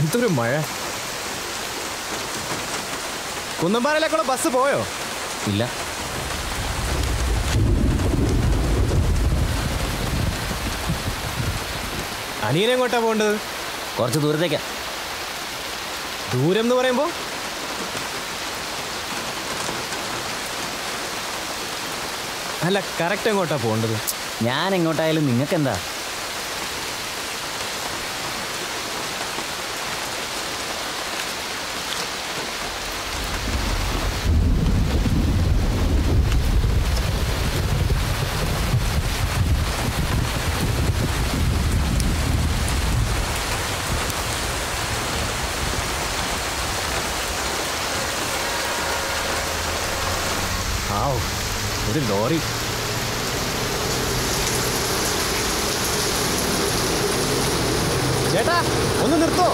എന്തൊരു മഴ? കുന്നമ്പാറയിലേക്കുള്ള ബസ് പോയോ? ഇല്ല. അനിയനെ എങ്ങോട്ടാ പോകേണ്ടത്? കുറച്ച് ദൂരത്തേക്കാ. ദൂരം എന്ന് പറയുമ്പോൾ അല്ല കറക്റ്റ് എങ്ങോട്ടാ പോകേണ്ടത്? ഞാൻ എങ്ങോട്ടായാലും നിങ്ങൾക്ക് എന്താ ആവോ ഒരു ലോറി ചേട്ടാ ഒന്ന് നിർത്തോ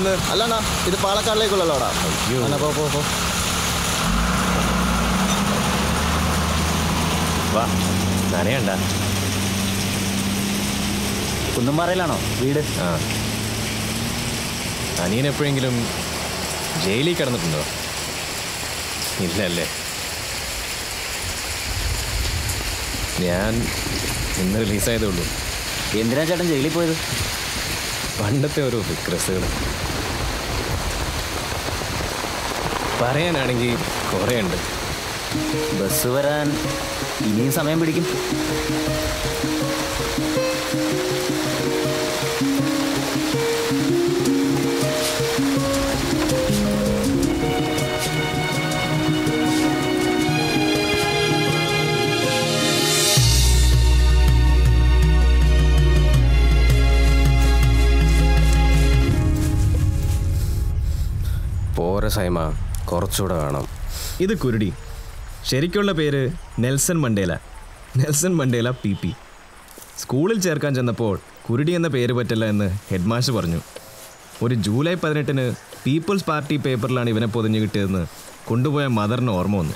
കുന്നമ്പാറ അല്ലണ്ണാ ഇത് പാലക്കാടിലേക്കുള്ളല്ലോടാ അണ്ണാ പോ പോ പോ. വാ നനയണ്ട. കുന്നമ്പാറയിലാണോ വീട്? ആ. അനിയൻ എപ്പോഴെങ്കിലും ജയിലിൽ കിടന്നിട്ടുണ്ടോ? ഇല്ലല്ലേ. ഞാൻ ഇന്ന് റിലീസായതേ ഉള്ളൂ. എന്തിനാ ചേട്ടൻ ജയിലിൽ പോയത്? പണ്ടത്തെ ഒരു വിക്രസുകൾ പറയാനാണെങ്കിൽ കുറേ ഉണ്ട്. ബസ് വരാൻ ഇനിയും സമയം പിടിക്കും. പോര സൈമ. കുറച്ചുകൂടെ വേണം. ഇത് കുരുടി. ശരിക്കുള്ള പേര് Nelson Mandela. Nelson Mandela P P. സ്കൂളിൽ ചേർക്കാൻ ചെന്നപ്പോൾ കുരുടി എന്ന പേര് പറ്റില്ല എന്ന് ഹെഡ് മാഷ് പറഞ്ഞു. ഒരു ജൂലൈ പതിനെട്ടിന് പീപ്പിൾസ് പാർട്ടി പേപ്പറിലാണ് ഇവനെ പൊതിഞ്ഞു കിട്ടിയതെന്ന് കൊണ്ടുപോയ മദറിന് ഓർമ്മ വന്നു.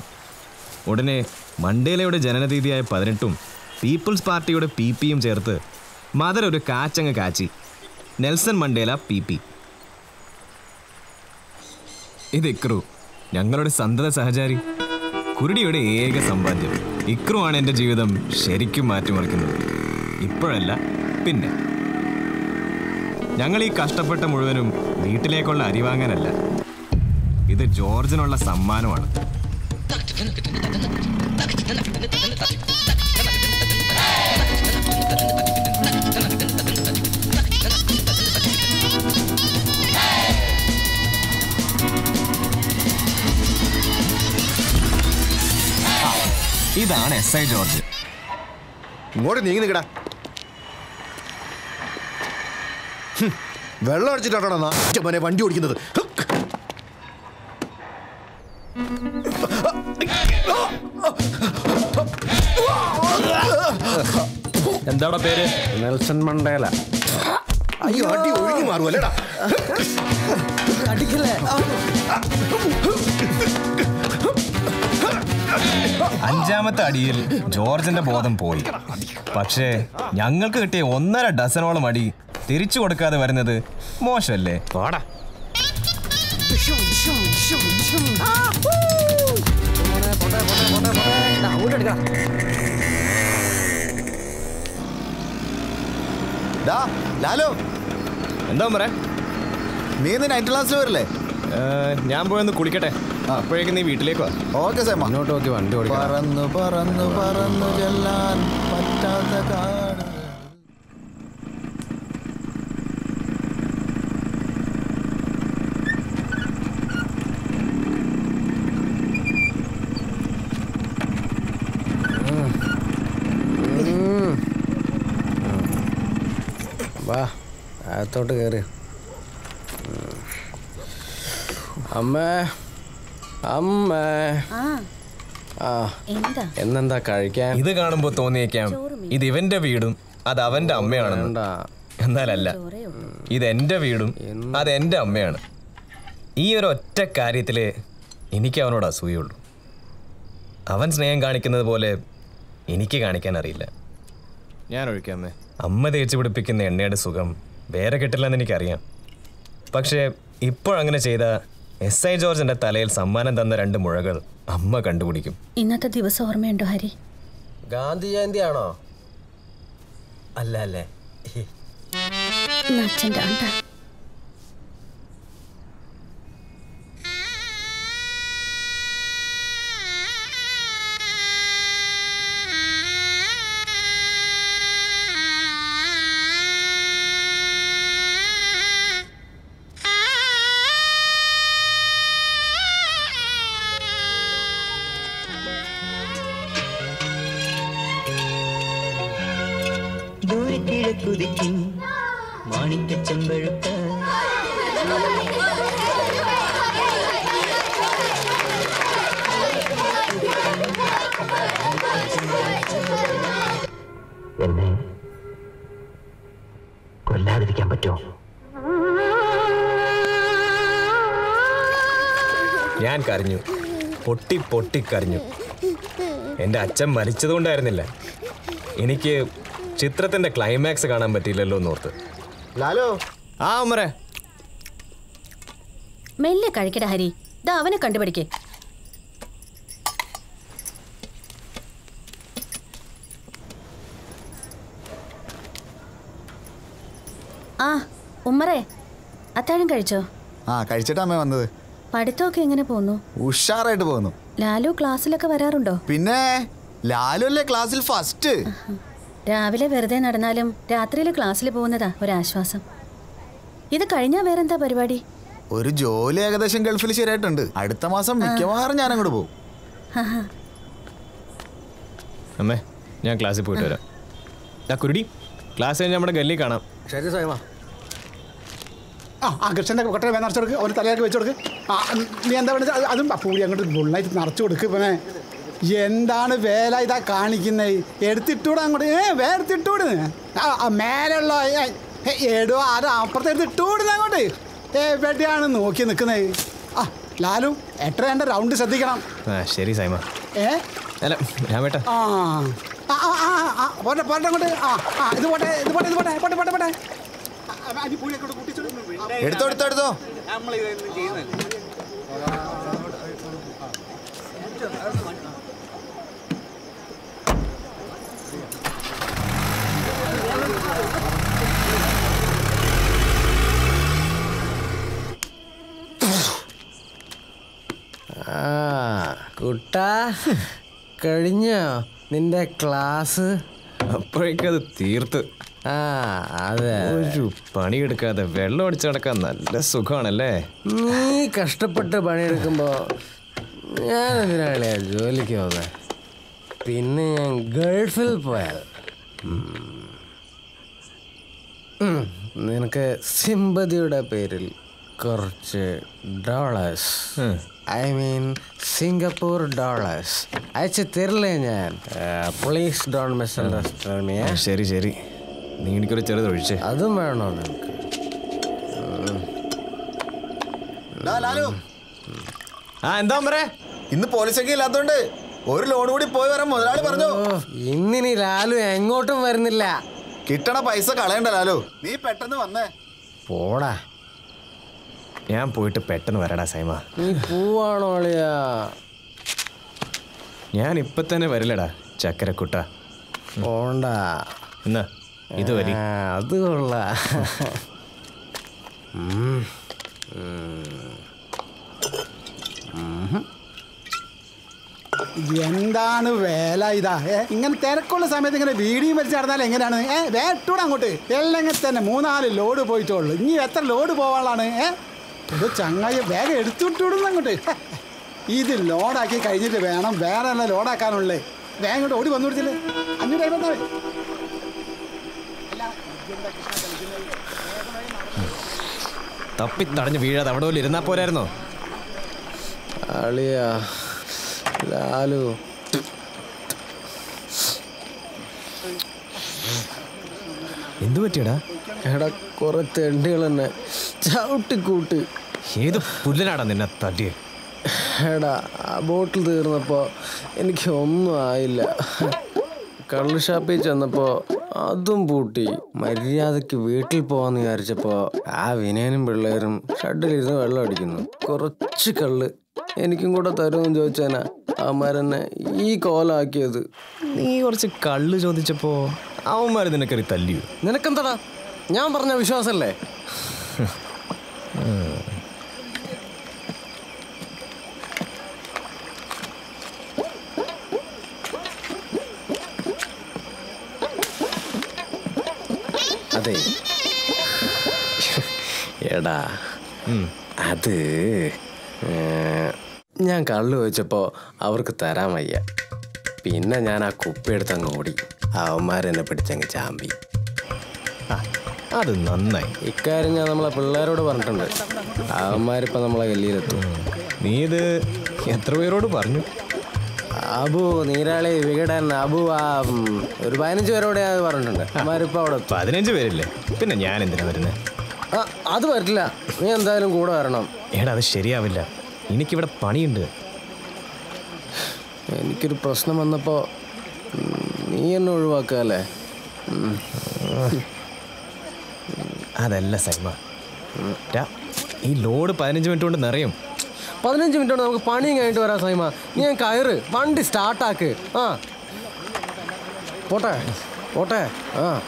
ഉടനെ മണ്ടേലയുടെ ജനനതീതിയായ പതിനെട്ടും പീപ്പിൾസ് പാർട്ടിയുടെ പി പിയും ചേർത്ത് മദർ ഒരു കാച്ചങ്ങ് കാച്ചി. Nelson Mandela P P. ഇത് ഇക്രു. ഞങ്ങളുടെ സന്തത സഹചാരി കുരുടിയുടെ ഏക സമ്പാദ്യം ഇക്രു ആണ് എന്റെ ജീവിതം ശരിക്കും മാറ്റിമറിക്കുന്നത് ഇപ്പോഴല്ല പിന്നെ ഞങ്ങൾ ഈ കഷ്ടപ്പെട്ട മുഴുവനും വീട്ടിലേക്കുള്ള അരി വാങ്ങാനല്ല ഇത് ജോർജിനുള്ള സമ്മാനമാണ് ഇതാണ് എസ് ഐ ജോർജ്. ഇങ്ങോട്ട് നീങ്ങി നിൽക്കടാ വെള്ളം അടിച്ചിട്ടാണോ മോനെ വണ്ടി ഓടിക്കുന്നത്. എന്താടാ പേര്? Nelson Mandela. അയ്യോ അടി ഒഴുകി മാറുമല്ലേടാ അഞ്ചാമത്തെ അടിയിൽ ജോർജിന്റെ ബോധം പോയി. പക്ഷേ ഞങ്ങൾക്ക് കിട്ടിയ ഒന്നര ഡസനോളം അടി തിരിച്ചു കൊടുക്കാതെ വരുന്നത് മോശമല്ലേ? വാടാ. ലാലോ. എന്താ പറ നീ ഇന്ന് നൈറ്റ് ക്ലാസ്സിൽ വരില്ലേ? ഞാൻ പോയൊന്ന് കുളിക്കട്ടെ. അപ്പോഴേക്കും നീ വീട്ടിലേക്ക് വാ. ഓക്കെ സാർ മുന്നോട്ട് നോക്കി വണ്ടി ഓടി പറന്നു പറന്നു പറന്നു ചെല്ലാൻ പറ്റാത്ത കാട്. വാ അകത്തോട്ട് കയറി അമ്മേ. അമ്മേ ആ. ആ. എന്താ? എന്നെന്താ കഴിക്കാൻ? ഇത് കാണുമ്പോ തോന്നിയേക്കാം. ഇത് ഇവന്റെ വീടും അത് അവന്റെ അമ്മയാണെന്ന്. വേണ്ട. എന്നാലല്ല ഇത് എന്റെ വീടും അത് എന്റെ അമ്മയാണ്. ഈ ഒരു ഒറ്റ കാര്യത്തിൽ എനിക്ക് അവനോട് അസൂയുള്ളൂ. അവൻ സ്നേഹം കാണിക്കുന്നത് പോലെ എനിക്ക് കാണിക്കാൻ അറിയില്ല. ഞാൻ ഒഴിക്കാമേ അമ്മ തേച്ച് പിടിപ്പിക്കുന്ന എണ്ണയുടെ സുഖം വേറെ കിട്ടില്ലെന്ന് എനിക്കറിയാം. പക്ഷേ ഇപ്പോഴങ്ങനെ ചെയ്ത എസ് ഐ ജോർജിന്റെ തലയിൽ സമ്മാനം തന്ന രണ്ട് മുഴകൾ അമ്മ കണ്ടുപിടിക്കും. ഇന്നത്തെ ദിവസം ഓർമ്മയുണ്ടോ ഹരി? ഗാന്ധി ജയന്തി ആണോ അല്ല? അല്ലേ അച്ഛന്റെ കിഴക്കുതിക്കും മാണിക്ക ചെമ്പഴുക്ക എന്നെ കൊല്ലാതിരിക്കാൻ പറ്റുമോ? ഞാൻ കരഞ്ഞു. പൊട്ടി പൊട്ടി കരഞ്ഞു. എന്റെ അച്ഛൻ മരിച്ചതുകൊണ്ടായിരുന്നില്ല. എനിക്ക് ചിത്രത്തിന്റെ ക്ലൈമാക്സ് കാണാൻ പറ്റിയില്ലല്ലോ എന്നോർത്ത് ലാലോ? ആ ഉമ്മറേ. മെല്ലെ കഴിക്കട ഹരി. ദാ അവനെ കണ്ടുപിടിക്കേ. ആ ഉമ്മറേ അത്താഴം കഴിച്ചോ? ആ കഴിച്ചിട്ടാ അമ്മ വന്നത്. പഠിത്തമൊക്കെ എങ്ങനെ പോന്നു? ഉഷാറായിട്ട് പോകുന്നു ലാലു ക്ലാസ്സിലൊക്കെ വരാറുണ്ടോ? പിന്നെ ലാലു അല്ലേ ക്ലാസ്സിൽ ഫസ്റ്റ് രാവിലെ വെറുതെ നടന്നാലും രാത്രിയിൽ ക്ലാസ്സിൽ പോകുന്നതാ ഒരാശ്വാസം. ഇത് കഴിഞ്ഞാ വേറെന്താ പരിപാടി? ഒരു ജോലി ഏകദേശം ഗൾഫിൽ ശരിയായിട്ടുണ്ട്. അടുത്ത മാസം മിക്കവാറും ഞാൻ അങ്ങോട്ട് പോകും അമ്മേ ഞാൻ ക്ലാസ്സിൽ പോയിട്ട് വരാം. ആ കുരുടി ക്ലാസ് കഴിഞ്ഞ് നമ്മുടെ ഗല്ലി കാണാം. ശരി സൈമ ആ കൃഷ്ണന്റെ കൊട്ടര വേണം നിറച്ചു കൊടുക്ക് അവന് തലയാക്കി വെച്ചു കൊടുക്ക്. നീ എന്താ വേണ്ടത്? അത് പൂടി അങ്ങോട്ട് ഫുള്ളായിട്ട് നിറച്ചു കൊടുക്ക് ഇവനെ. എന്താണ് വേല ഇതാ കാണിക്കുന്നത് എടുത്തിട്ടൂടെ അങ്ങോട്ട്? ഏ വേ എടുത്തിട്ടൂട്. മേലുള്ള എടോ അത് അപ്പുറത്ത് എടുത്തിട്ടൂടുന്ന അങ്ങോട്ട്. എവിടെയാണ് നോക്കി നിൽക്കുന്നത് ആ ലാലു എത്ര എന്റെ റൗണ്ട് ശ്രദ്ധിക്കണം. ശരി സൈമ. ഏ? അല്ല ആ പോട്ടെ പോട്ടെ അങ്ങോട്ട്. ആ ആ ഇത് പോട്ടെ ഇത് പോട്ടെ ഇത് പോട്ടെ പോട്ടെ പോട്ടെ പോട്ടെ. എടുത്തോ എടുത്തോ എടുത്തോ. ആ കുട്ടാ കഴിഞ്ഞോ നിന്റെ ക്ലാസ്? അപ്പോഴേക്കത് തീർത്ത്. ആ അതെ. ഒരു പണിയെടുക്കാതെ വെള്ളം അടിച്ചു നടക്കാൻ നല്ല സുഖമാണല്ലേ നീ കഷ്ടപ്പെട്ട് പണിയെടുക്കുമ്പോ ഞാൻ എന്തിനാളിയാ ജോലിക്ക് പോകുന്നത് പിന്നെ ഞാൻ ഗൾഫിൽ പോയാൽ. നിനക്ക് സിമ്പതിയുടെ പേരിൽ കുറച്ച് dollars I mean Singapore dollars അയച്ചു തരില്ലേ ഞാൻ? പ്ലീസ് ഡോൺ മിസ് അണ്ടർസ്റ്റാൻഡ് ശരി ശരി. നീ എനിക്കൊരു ചെറുത് ഒഴിച്ചേ. അതും വേണോ നിനക്ക്? ആ എന്താ പറയേ ഇന്ന് പോലീസൊക്കെ ഇല്ലാത്തോണ്ട് ഒരു ലോൺ കൂടി പോയി വരാൻ മുതലാളി പറഞ്ഞു. ഇന്നിനി ലാലു എങ്ങോട്ടും വരുന്നില്ല. കിട്ടണ പൈസ കളയണ്ടല്ലോ. നീ പെട്ടെന്ന് വന്നേ. പോടാ. ഞാൻ പോയിട്ട് പെട്ടെന്ന് വരടാ സൈമ. നീ പോവാണോ അളിയാ? ഞാൻ ഇപ്പൊ തന്നെ വരില്ലടാ ചക്കരക്കുട്ട. പോണ്ട. എന്നാ ഇത് വരി. അത് കൊള്ളാ. എന്താണ് വേല ഇതാ? ഏ ഇങ്ങനെ തിരക്കുള്ള സമയത്ത് ഇങ്ങനെ വീഡിയോ വലിച്ച് നടന്നാൽ എങ്ങനെയാണ്? ഏ വേട്ടൂടെ അങ്ങോട്ട്. എല്ലെങ്കിൽ തന്നെ മൂന്നാൽ ലോഡ് പോയിട്ടുള്ളൂ ഇനി എത്ര ലോഡ് പോവാളാണ് ഏ ഇത് ചങ്ങായി വേഗം എടുത്തുവിട്ടുവിടുന്നു അങ്ങോട്ട്. ഇത് ലോഡാക്കി കഴിഞ്ഞിട്ട് വേണം വേറെ എല്ലാം ലോഡാക്കാനുള്ളേ? വേഗം ഇങ്ങോട്ട് ഓടി വന്നു കൊടുത്തില്ലേ അഞ്ഞൂറ് അമ്പത്താ തപ്പി തടഞ്ഞ് വീഴാതെ അവിടെ പോലെ ഇരുന്നാ പോരായിരുന്നോ? അളിയാ ലാലു എന്തു പറ്റിയടാ? എടാ കുറെ തെണ്ടികൾ തന്നെ ചവിട്ടിക്കൂട്ട് ഏത് പുല്ലനാടാ നിന്നെ തടി എടാ ആ ബോട്ടിൽ തീർന്നപ്പോ എനിക്ക് ഒന്നും ആയില്ല. കള്ളു ഷാപ്പിൽ ചെന്നപ്പോ അതും പൂട്ടി. മര്യാദയ്ക്ക് വീട്ടിൽ പോവാന്ന് വിചാരിച്ചപ്പോ ആ വിനയനും പിള്ളേരും ഷഡിലിരുന്ന് വെള്ളം അടിക്കുന്നു. കുറച്ച് കള്ള് എനിക്കും കൂടെ തരുമെന്ന് ചോദിച്ചേനാ. അവന്മാരെന്നെ ഈ കോലാക്കിയത്. നീ കുറച്ച് കള്ള് ചോദിച്ചപ്പോ അവന്മാര് നിനക്കറി തല്ലിയോ? നിനക്കെന്താടാ? ഞാൻ പറഞ്ഞ വിശ്വാസല്ലേ? അതെ. എടാ അത് ഞാൻ കള്ളു വെച്ചപ്പോൾ അവർക്ക് തരാൻ വയ്യ. പിന്നെ ഞാൻ ആ കുപ്പി എടുത്ത് അങ്ങ് ഓടി അവന്മാരെന്നെ പിടിച്ചങ്ങ് ചാമ്പി. അത് നന്നായി. ഇക്കാര്യം ഞാൻ നമ്മളെ പിള്ളേരോട് പറഞ്ഞിട്ടുണ്ട്. അവന്മാരിപ്പോൾ നമ്മളെ ഗല്ലിയിലെത്തും. നീ ഇത് എത്ര പേരോട് പറഞ്ഞു? അബു നീരാളി വികടൻ അബു ആ ഉം, ഒരു പതിനഞ്ച് പേരോടെ അത് പറഞ്ഞിട്ടുണ്ട്. അവന്മാരിപ്പോൾ അവിടെ എത്തും. പതിനഞ്ച് പേരില്ലേ? പിന്നെ ഞാൻ എന്തിനാ വരുന്നത് ആ അത് പറ്റില്ല. നീ എന്തായാലും കൂടെ വരണം. എടാ അത് ശരിയാവില്ല. എനിക്കിവിടെ പണിയുണ്ട്. എനിക്കൊരു പ്രശ്നം വന്നപ്പോൾ നീ എന്നെ ഒഴിവാക്കാല്ലേ. അതല്ല സൈമ. ഈ ലോഡ് പതിനഞ്ച് മിനിറ്റ് കൊണ്ട് നിറയും. പതിനഞ്ച് മിനിറ്റ് കൊണ്ട് നമുക്ക് പണിയും കഴിഞ്ഞിട്ട് വരാം സൈമ. നീ ഞാൻ കയറ്. വണ്ടി സ്റ്റാർട്ടാക്ക് ആ. പോട്ടെ പോട്ടെ. ആ.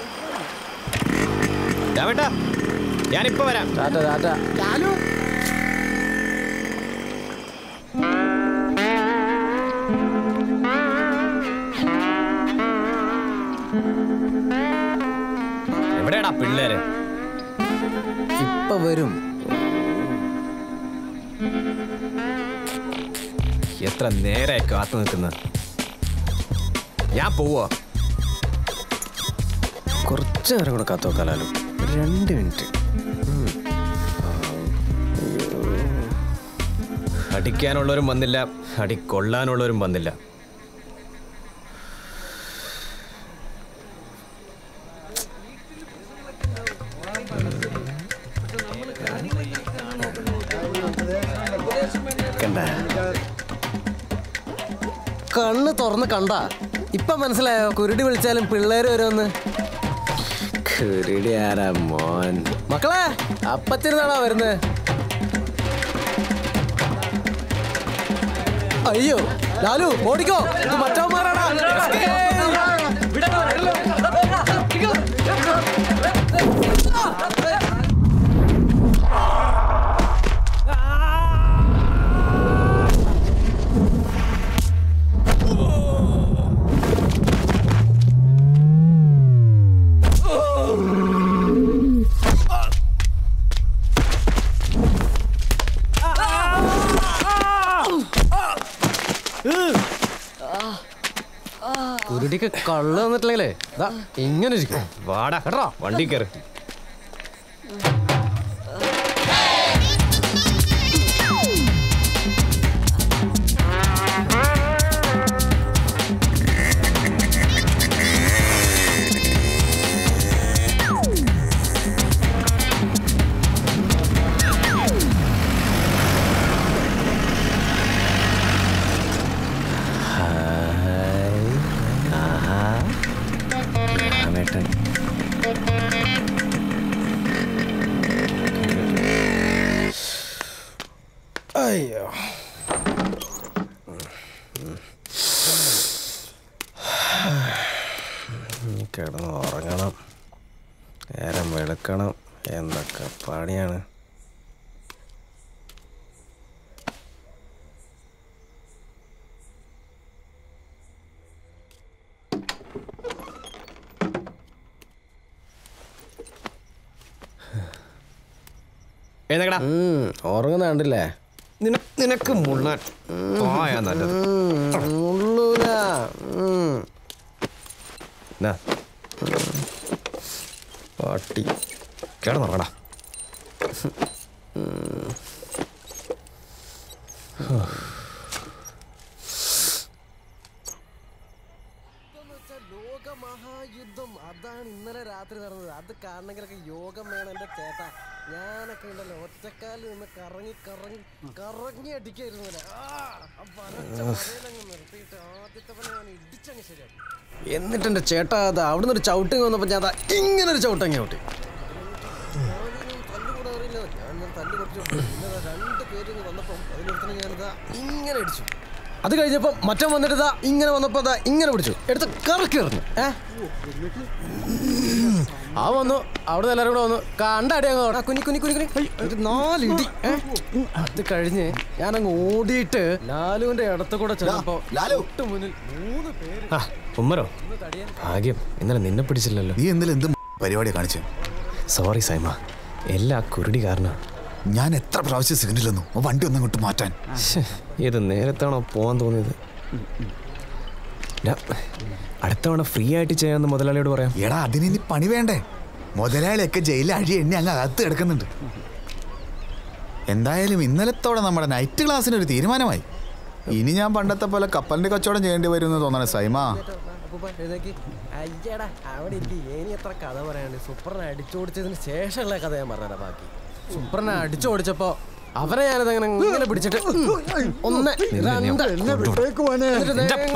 ഞാനിപ്പോ വരാം. ടാറ്റ ടാറ്റ. എവിടെയാടാ പിള്ളേര്. ഇപ്പൊ വരും. എത്ര നേരായി കാത്തു നിൽക്കുന്ന. ഞാൻ പോവോ. കുറച്ച് നേരം കൂടെ കാത്തു നോക്കാലോ രണ്ട് മിനിറ്റ്. അടിക്കാനുള്ളവരും വന്നില്ല. അടി കൊള്ളാനുള്ളവരും വന്നില്ല. തുറന്ന് കണ്ട. ഇപ്പൊ മനസ്സിലായോ? കുരുടി വിളിച്ചാലും പിള്ളേര് വരുമെന്ന്. കുരുടി ആരാ മോൻ? മക്കളെ അപ്പത്തിരുന്നാണോ വരുന്നത് അയ്യോ ലാലു ഓടിക്കോ മറ്റവന്മാരാടാ കുരുടിക്ക് കള്ള് തന്നിട്ടില്ലേ ദാ ഇങ്ങനെ ഇരിക്കും. വാടാ കേട്ടോ വണ്ടി കയറി. ഉറങ്ങുന്ന കണ്ടില്ലേ? നിനക്ക് മുള്ളാൻ പായാ നല്ലത്. പട്ടി. കിടന്നുറങ്ങടാ ലോകമഹായുദ്ധം അതാണ് ഇന്നലെ രാത്രി നടന്നത് അത് കാണണമെങ്കിലൊക്കെ യോഗം വേണം എന്റെ ചേട്ടാ ഞാനൊക്കെ ഉണ്ടല്ലോ ഒറ്റക്കാലിൽ നിന്ന് കറങ്ങി കറങ്ങി കറങ്ങി അടിക്കായിരുന്നു ഇങ്ങനെ. ആ, ആ വരച്ച വരയിലങ്ങ് നിർത്തിയിട്ട് ആദ്യത്തെ ഞാൻ ഇടിച്ചങ്ങ് ശരിയാക്കി എന്നിട്ട് എന്റെ ചേട്ടാ അത് അവിടുന്ന് ഒരു ചവിട്ടിങ് വന്നപ്പോൾ ഞാൻ ഇങ്ങനെ ഒരു ചവിട്ടങ്ങ് ചവിട്ടി. ഇങ്ങനെ അടിച്ചു അത് കഴിഞ്ഞപ്പോൾ മറ്റം വന്നിട്ട് ഇങ്ങനെ വന്നപ്പോൾ ഇങ്ങനെ പിടിച്ചു. എടുത്ത് കറക്കി എറിഞ്ഞു. ഏ? ആ വന്നു. അവിടെ എല്ലാരും കൂടെ വന്നു. കണ്ടടി അങ്ങ് കുഞ്ഞി കുനി കുനി കുനി കുനി ഹൈ, ഒരു നാലിടി അത് കഴിഞ്ഞ് ഞാനങ്ങ് ഓടിയിട്ട് ലാലുവിന്റെ ഇടത്ത് കൂടെ ചെന്നപ്പോ. മുന്നിൽ മൂന്ന് പേര്. ഉമ്മരോ ഉമ്മറോ? ഭാഗ്യം ഇന്നലെ നിന്നെ പിടിച്ചില്ലല്ലോ. നീ എന്തിൽ എന്ത് പരിപാടി കാണിച്ചു? സോറി സൈമ. എല്ലാ കുരുടി കാരണം. ഞാൻ എത്ര പ്രാവശ്യം സിഗ്നൽ ആ വണ്ടി ഒന്നും ഇങ്ങോട്ട് മാറ്റാൻ. ഇത് നേരത്താണോ പോവാൻ തോന്നിയത്? അടുത്ത തവണ ഫ്രീ ആയിട്ട് ചെയ്യാമെന്ന് മുതലാളിയോട് പറയാം. എടാ അതിന് ഇനി പണി വേണ്ടേ? മുതലാളിയൊക്കെ ജയിലിൽ അഴി എണ്ണി അങ്ങ് അകത്ത് കിടക്കുന്നുണ്ട്. എന്തായാലും ഇന്നലത്തോടെ നമ്മുടെ നൈറ്റ് ക്ലാസ്സിന് ഒരു തീരുമാനമായി. ഇനി ഞാൻ പണ്ടത്തെ പോലെ കപ്പലിന്റെ കച്ചവടം ചെയ്യേണ്ടി വരും എന്ന് തോന്നണേ സൈമ. അയ്യടാ അവിടെ ഇനി എത്ര കഥ പറയാണ്ട് സൂപ്പറിനെ അടിച്ചോടിച്ചതിന് ശേഷമുള്ള കഥ ഞാൻ പറഞ്ഞതാ ബാക്കി. സൂപ്പറിനെ അടിച്ചോടിച്ചപ്പോ അവരെ ഞാനത് അങ്ങനെ ഇങ്ങനെ പിടിച്ചിട്ട് ഒന്ന്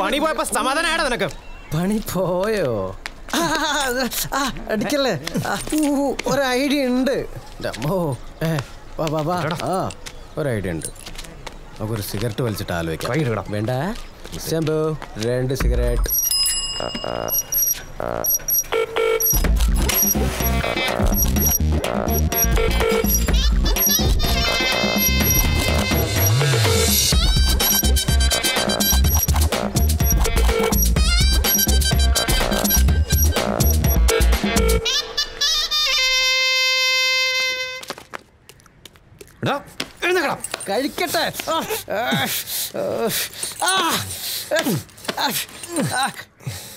പണി പോയപ്പോ സമാധാനം നിനക്ക്. പണി പോയോ? ആ, ആ, അടിക്കല്ലേ? ആ, ഊ, ഒരു ഐഡിയ ഉണ്ട്. എന്റെ അമ്മോ ഏ വാ വാ വാ. ആ ഒരു ഐഡിയ ഉണ്ട്. നമുക്കൊരു സിഗരറ്റ് വലിച്ചിട്ട് ആലോചിക്കാം. കൈയിടണം. വേണ്ട? ശംഭു രണ്ട് സിഗരറ്റ്. എടാ, എഴുന്നേക്കടാ. കഴിക്കട്ടെ.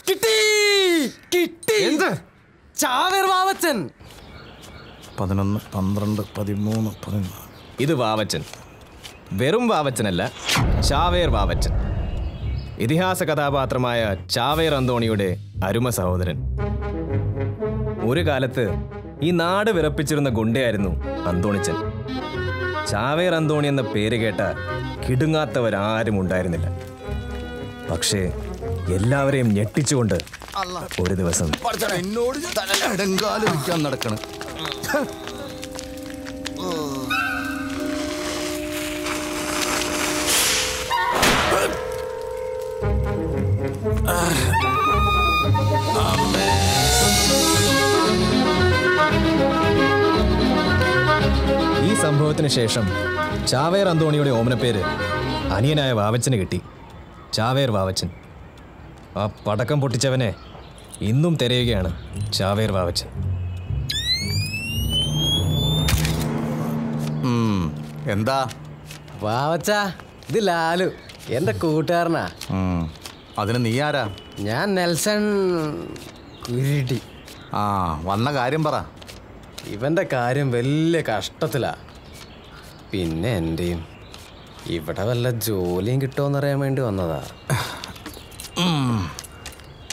കിട്ടി കിട്ടി. എന്ത്? ചാവേർ വാവച്ചൻ. പതിനൊന്ന് പന്ത്രണ്ട് പതിമൂന്ന് പതിനാല്. ഇത് വാവച്ചൻ. വെറും വാവച്ചനല്ല ചാവേർ വാവച്ചൻ. ഇതിഹാസ കഥാപാത്രമായ ചാവേർ അന്തോണിയുടെ അരുമ സഹോദരൻ. ഒരു കാലത്ത് ഈ നാട് വിറപ്പിച്ചിരുന്ന ഗുണ്ടയായിരുന്നു അന്തോണിച്ചൻ. ചാവേർ അന്തോണി എന്ന പേര് കേട്ട കിടുങ്ങാത്തവരാരും ഉണ്ടായിരുന്നില്ല. പക്ഷേ എല്ലാവരെയും ഞെട്ടിച്ചുകൊണ്ട് ഒരു ദിവസം എന്നോട് നടക്കണം. ഈ സംഭവത്തിന് ശേഷം ചാവേർ അന്തോണിയുടെ ഓമനപ്പേര് അനിയനായ വാവച്ചന് കിട്ടി. ചാവേർ വാവച്ചൻ. ആ പടക്കം പൊട്ടിച്ചവനെ ഇന്നും തിരയുകയാണ് ചാവേർ വാവച്ചൻ. എന്താ? വാവച്ച ഇത് ലാലു എന്റെ കൂട്ടുകാരനാ. അതിന് നീ ആരാ? ഞാൻ നെൽസൺ കുരുടി. ആ വന്ന കാര്യം പറ. ഇവന്റെ കാര്യം വലിയ കഷ്ടത്തിലാ. പിന്നെ എന്റെയും ഇവിടെ വല്ല ജോലിയും കിട്ടുമെന്നറിയാൻ വേണ്ടി വന്നതാ.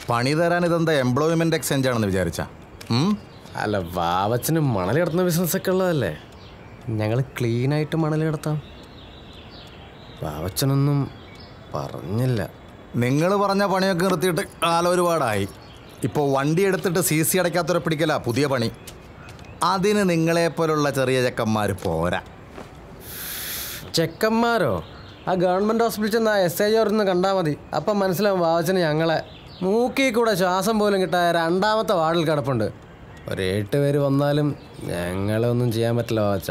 പണി തരാൻ ഇതെന്താ എംപ്ലോയ്മെന്റ് എക്സ്ചേഞ്ച് ആണെന്ന് വിചാരിച്ച? അല്ല വാവച്ചന് മണൽ കിടത്തുന്ന ബിസിനസ് ഒക്കെ ഉള്ളതല്ലേ? ഞങ്ങൾ ക്ലീൻ ആയിട്ട് മണൽ കിടത്താം. വാവച്ചനൊന്നും പറഞ്ഞില്ല. നിങ്ങൾ പറഞ്ഞ പണിയൊക്കെ നിർത്തിയിട്ട് കാലം ഒരുപാടായി. ഇപ്പോൾ വണ്ടി എടുത്തിട്ട് സി സി അടയ്ക്കാത്തവരെ പിടിക്കല പുതിയ പണി. അതിന് നിങ്ങളെപ്പോലുള്ള ചെറിയ ചെക്കന്മാർ പോരാ. ചെക്കന്മാരോ? ആ ഗവൺമെന്റ് ഹോസ്പിറ്റലിൽ ചെന്ന് ആ എസ് ഐ ഒന്ന് കണ്ടാൽ മതി. അപ്പം മനസ്സിലാവും വാവച്ചന് ഞങ്ങളെ. മൂക്കി കൂടെ ശ്വാസം പോലും കിട്ടായ രണ്ടാമത്തെ വാർഡിൽ കിടപ്പുണ്ട്. ഒരു എട്ട് പേര് വന്നാലും ഞങ്ങളൊന്നും ചെയ്യാൻ പറ്റില്ല വാവച്ച.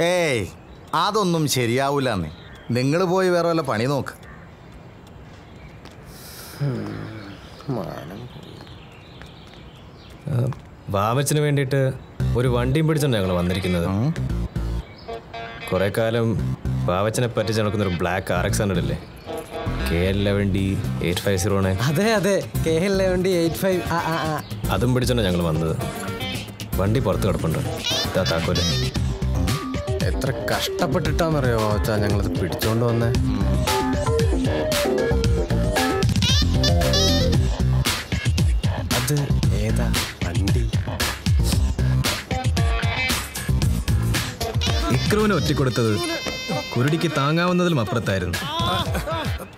ഏയ് അതൊന്നും ശരിയാവൂല നീ നിങ്ങൾ പോയി വേറെ വല്ല പണി നോക്ക്. വാവച്ചന് വേണ്ടിയിട്ട് ഒരു വണ്ടിയും പിടിച്ചാണ് ഞങ്ങൾ വന്നിരിക്കുന്നത്. കുറെ കാലം പാവച്ചനെ പറ്റിച്ച് നടക്കുന്ന ഒരു ബ്ലാക്ക് ആർ എക്സ് ഹൺഡ്രഡ് അല്ലേ K L eleven D eight five zero nine അതെ അതെ K L eleven D eight five അതും പിടിച്ചാണ് ഞങ്ങൾ വന്നത്. വണ്ടി പുറത്ത് കിടപ്പുണ്ട്. ഇതാ താക്കോൽ. എത്ര കഷ്ടപ്പെട്ടിട്ടാന്നറിയോ ഞങ്ങളത് പിടിച്ചോണ്ട് വന്നേ. ഇക്രുവിനെ ഒറ്റിക്കൊടുത്തത്. കുരുടിക്ക് താങ്ങാവുന്നതിലും അപ്പുറത്തായിരുന്നു.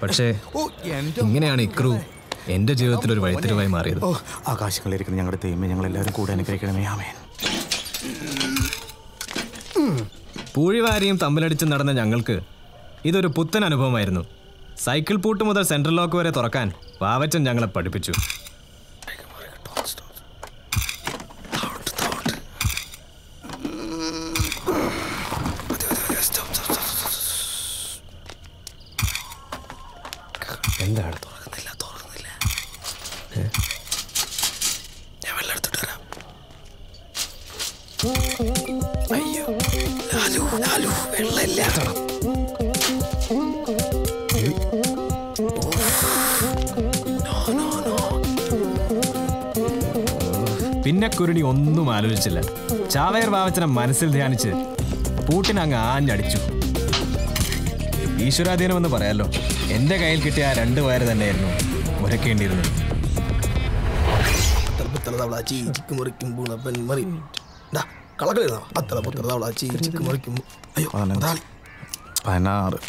പക്ഷേ ഇങ്ങനെയാണ് ഇക്രു എന്റെ ജീവിതത്തിൽ ഒരു വഴിത്തിരിവായി മാറിയത്. ആകാശങ്ങളിലിരിക്കുന്ന ഞങ്ങളുടെ തെയ്മ ഞങ്ങൾ എല്ലാവരും കൂടെ അനുഗ്രഹിക്കണമേ. ആമേൻ. പൂഴിവാരിയും തമ്മിലടിച്ച് നടന്ന ഞങ്ങൾക്ക് ഇതൊരു പുത്തൻ അനുഭവമായിരുന്നു. സൈക്കിൾ പൂട്ട് മുതൽ സെൻട്രൽ ലോക്ക് വരെ തുറക്കാൻ വാവച്ചൻ ഞങ്ങളെ പഠിപ്പിച്ചു. പിന്നെ ഒന്നും ആലോചിച്ചില്ല. ചാവേർ വാവച്ചനെ മനസ്സിൽ ധ്യാനിച്ച് പൂട്ടിന് അങ്ങ് ആഞ്ഞടിച്ചു. ഈശ്വരാധീനം എന്ന് പറയാലോ എന്റെ കയ്യിൽ കിട്ടിയ ആ രണ്ട് വയറ് തന്നെയായിരുന്നു മുരക്കേണ്ടിയിരുന്നത്.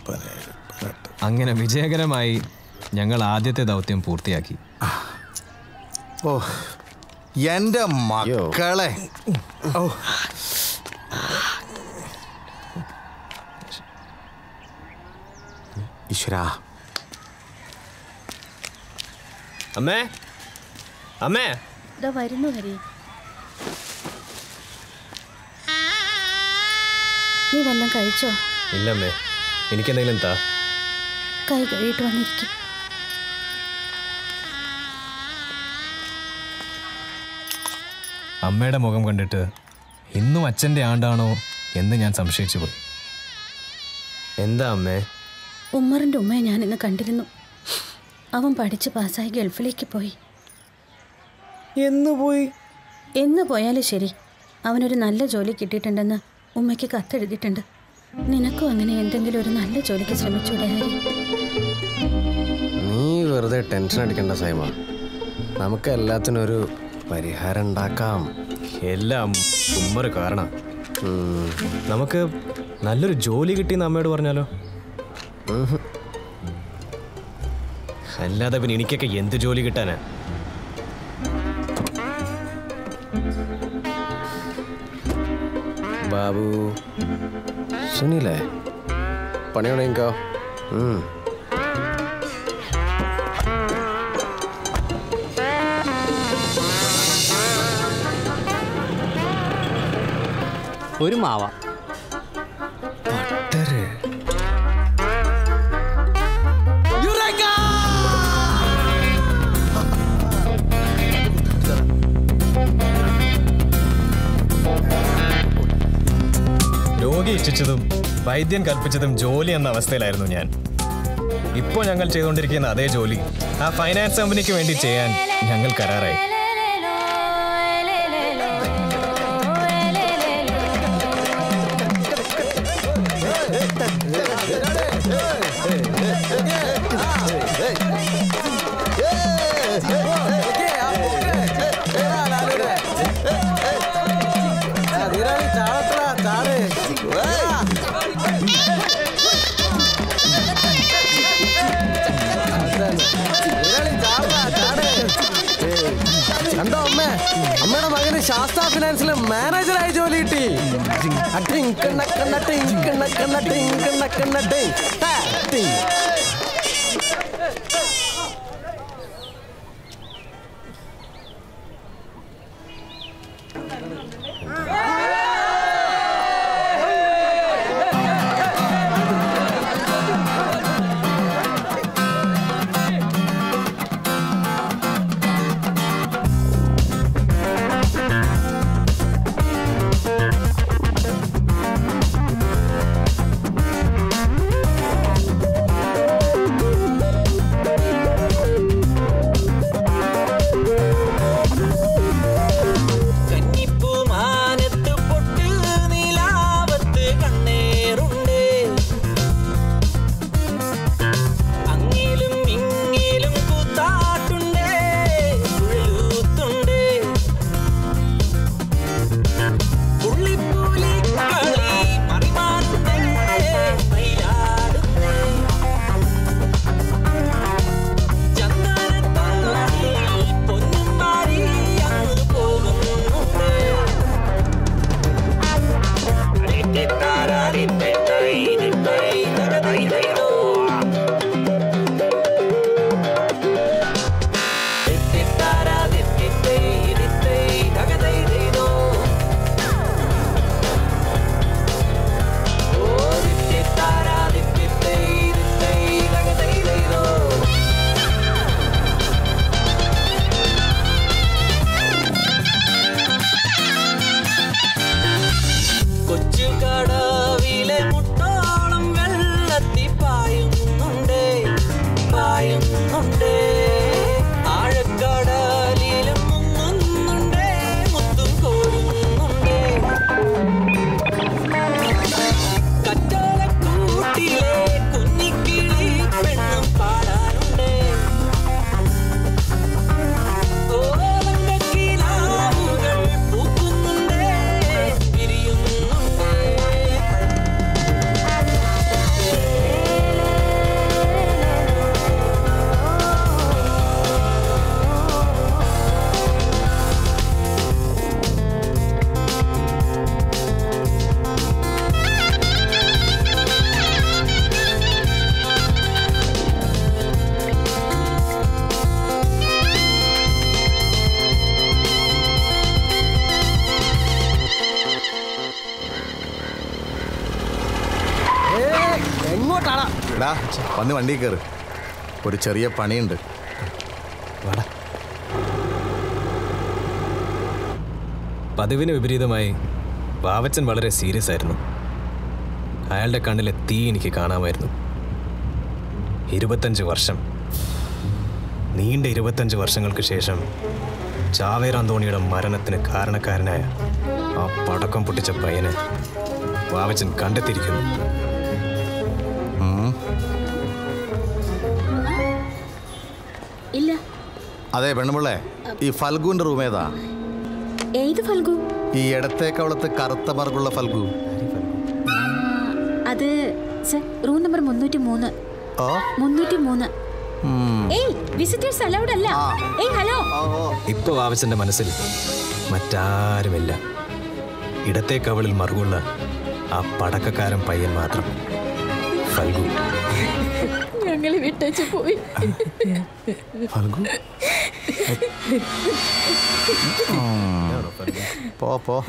പതിനേഴ് അങ്ങനെ വിജയകരമായി ഞങ്ങൾ ആദ്യത്തെ ദൗത്യം പൂർത്തിയാക്കി. ഓ എന്റെ മക്കളെ. ഓ ഈശ്വരാ. അമ്മേ. അമ്മേ. വരുന്നു ഹരി. നീ വല്ലതും കഴിച്ചോ? ഇല്ലമ്മേ. എനിക്കെന്തെങ്കിലും എന്താ കൈ കഴിയിട്ട് വന്നിരിക്കും. അമ്മയുടെ മുഖം കണ്ടിട്ട് ഇന്നും അച്ഛന്റെ ആണ്ടാണോ എന്ന് ഞാൻ സംശയിച്ചു പോയി. എന്താ അമ്മേ? ഉമ്മറിന്റെ ഉമ്മയെ ഞാൻ ഇന്ന് കണ്ടിരുന്നു. അവൻ പഠിച്ച് പാസ്സായി ഗൾഫിലേക്ക് പോയി. എന്ന് പോയി? എന്ന് പോയാലും ശരി. അവനൊരു നല്ല ജോലി കിട്ടിയിട്ടുണ്ടെന്ന് ഉമ്മയ്ക്ക് കത്തെഴുതിയിട്ടുണ്ട്. നിനക്കും അങ്ങനെ എന്തെങ്കിലും ഒരു നല്ല ജോലിക്ക് ശ്രമിച്ചൂടെ ഹരി? നീ വെറുതെ ടെൻഷൻ അടിക്കണ്ട സൈമ. നമുക്ക് എല്ലാത്തിനും ഒരു പരിഹാരം ഉണ്ടാക്കാം എല്ലാം ഉമ്മൊരു കാരണം. നമുക്ക് നല്ലൊരു ജോലി കിട്ടിയെന്ന് അമ്മയോട് പറഞ്ഞാലോ? അല്ലാതെ പിന്നെ എനിക്കൊക്കെ എന്ത് ജോലി കിട്ടാനാ? ബാബു. സുനിലേ പണി തുടങ്ങിക്കോ ഒരു മാവ. രോഗി ഇച്ഛിച്ചതും വൈദ്യൻ കൽപ്പിച്ചതും ജോലി എന്ന അവസ്ഥയിലായിരുന്നു ഞാൻ. ഇപ്പോൾ ഞങ്ങൾ ചെയ്തുകൊണ്ടിരിക്കുന്ന അതേ ജോലി ആ ഫൈനാൻസ് കമ്പനിക്ക് വേണ്ടി ചെയ്യാൻ ഞങ്ങൾ കരാറായി. ശാസ്ത്ര ഫിനാൻസിലെ മാനേജറായി ജോലി കിട്ടി ടിങ്കണ്ണക്കണ്ണ ടിങ്കണ്ണക്കണ്ണ ടിങ്കണ്ണക്കണ്ണ ടിങ്. ടാ, ടിങ്. കന്നിപ്പൂ വന്ന് വണ്ടി കയറ്. ഒരു ചെറിയ പണിയുണ്ട്. പതിവിന് വിപരീതമായി വാവച്ചൻ വളരെ സീരിയസ് ആയിരുന്നു. അയാളുടെ കണ്ണിലെ തീ എനിക്ക് കാണാമായിരുന്നു. ഇരുപത്തഞ്ച് വർഷം. നീണ്ട ഇരുപത്തഞ്ച് വർഷങ്ങൾക്ക് ശേഷം ചാവേർ അന്തോണിയുടെ മരണത്തിന് കാരണക്കാരനായ ആ പടക്കം പൊട്ടിച്ച പയ്യനെ വാവച്ചൻ കണ്ടെത്തിയിരിക്കുന്നു. അതെ പെണ്ണുപിള്ളേ ഈ ഫൽഗുവിന്റെ റൂം ഏതാ? ഏത് ഫൽഗു? ഈ ഇടത്തെ കവളത്ത് കറുത്ത മാർക്കുള്ള ഫൽഗു. അത് റൂം നമ്പർ മുന്നൂറ്റി മൂന്ന് ഓ മുന്നൂറ്റി മൂന്ന് വിസിറ്റേഴ്സ് അലൗഡ് അല്ല. ഏയ് ഹലോ. ഇപ്പൊ വാവച്ചന്റെ മനസ്സിൽ മറ്റാരുമില്ല. ഇടത്തെ കവളിൽ മറുകുള്ള ആ പടക്കക്കാരൻ പയ്യൻ മാത്രം ഫൽഗു. ഞങ്ങൾ വിട്ടേച്ച് പോയി. ഫൽഗു? പോ പോ.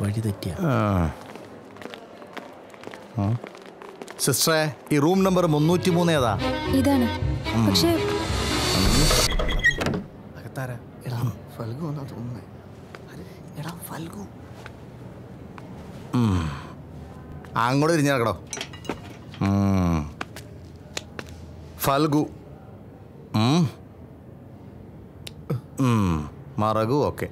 വഴി തെറ്റിയ. സിസ്റ്ററെ ഈ റൂം നമ്പർ മുന്നൂറ്റി മൂന്ന് ഏതാ? ഇതാണ്. പക്ഷേ അങ്ങോട്ട് തിരിഞ്ഞു നടക്കടോ. ഉം. ഫൽഗു. മറകു ഓക്കെ.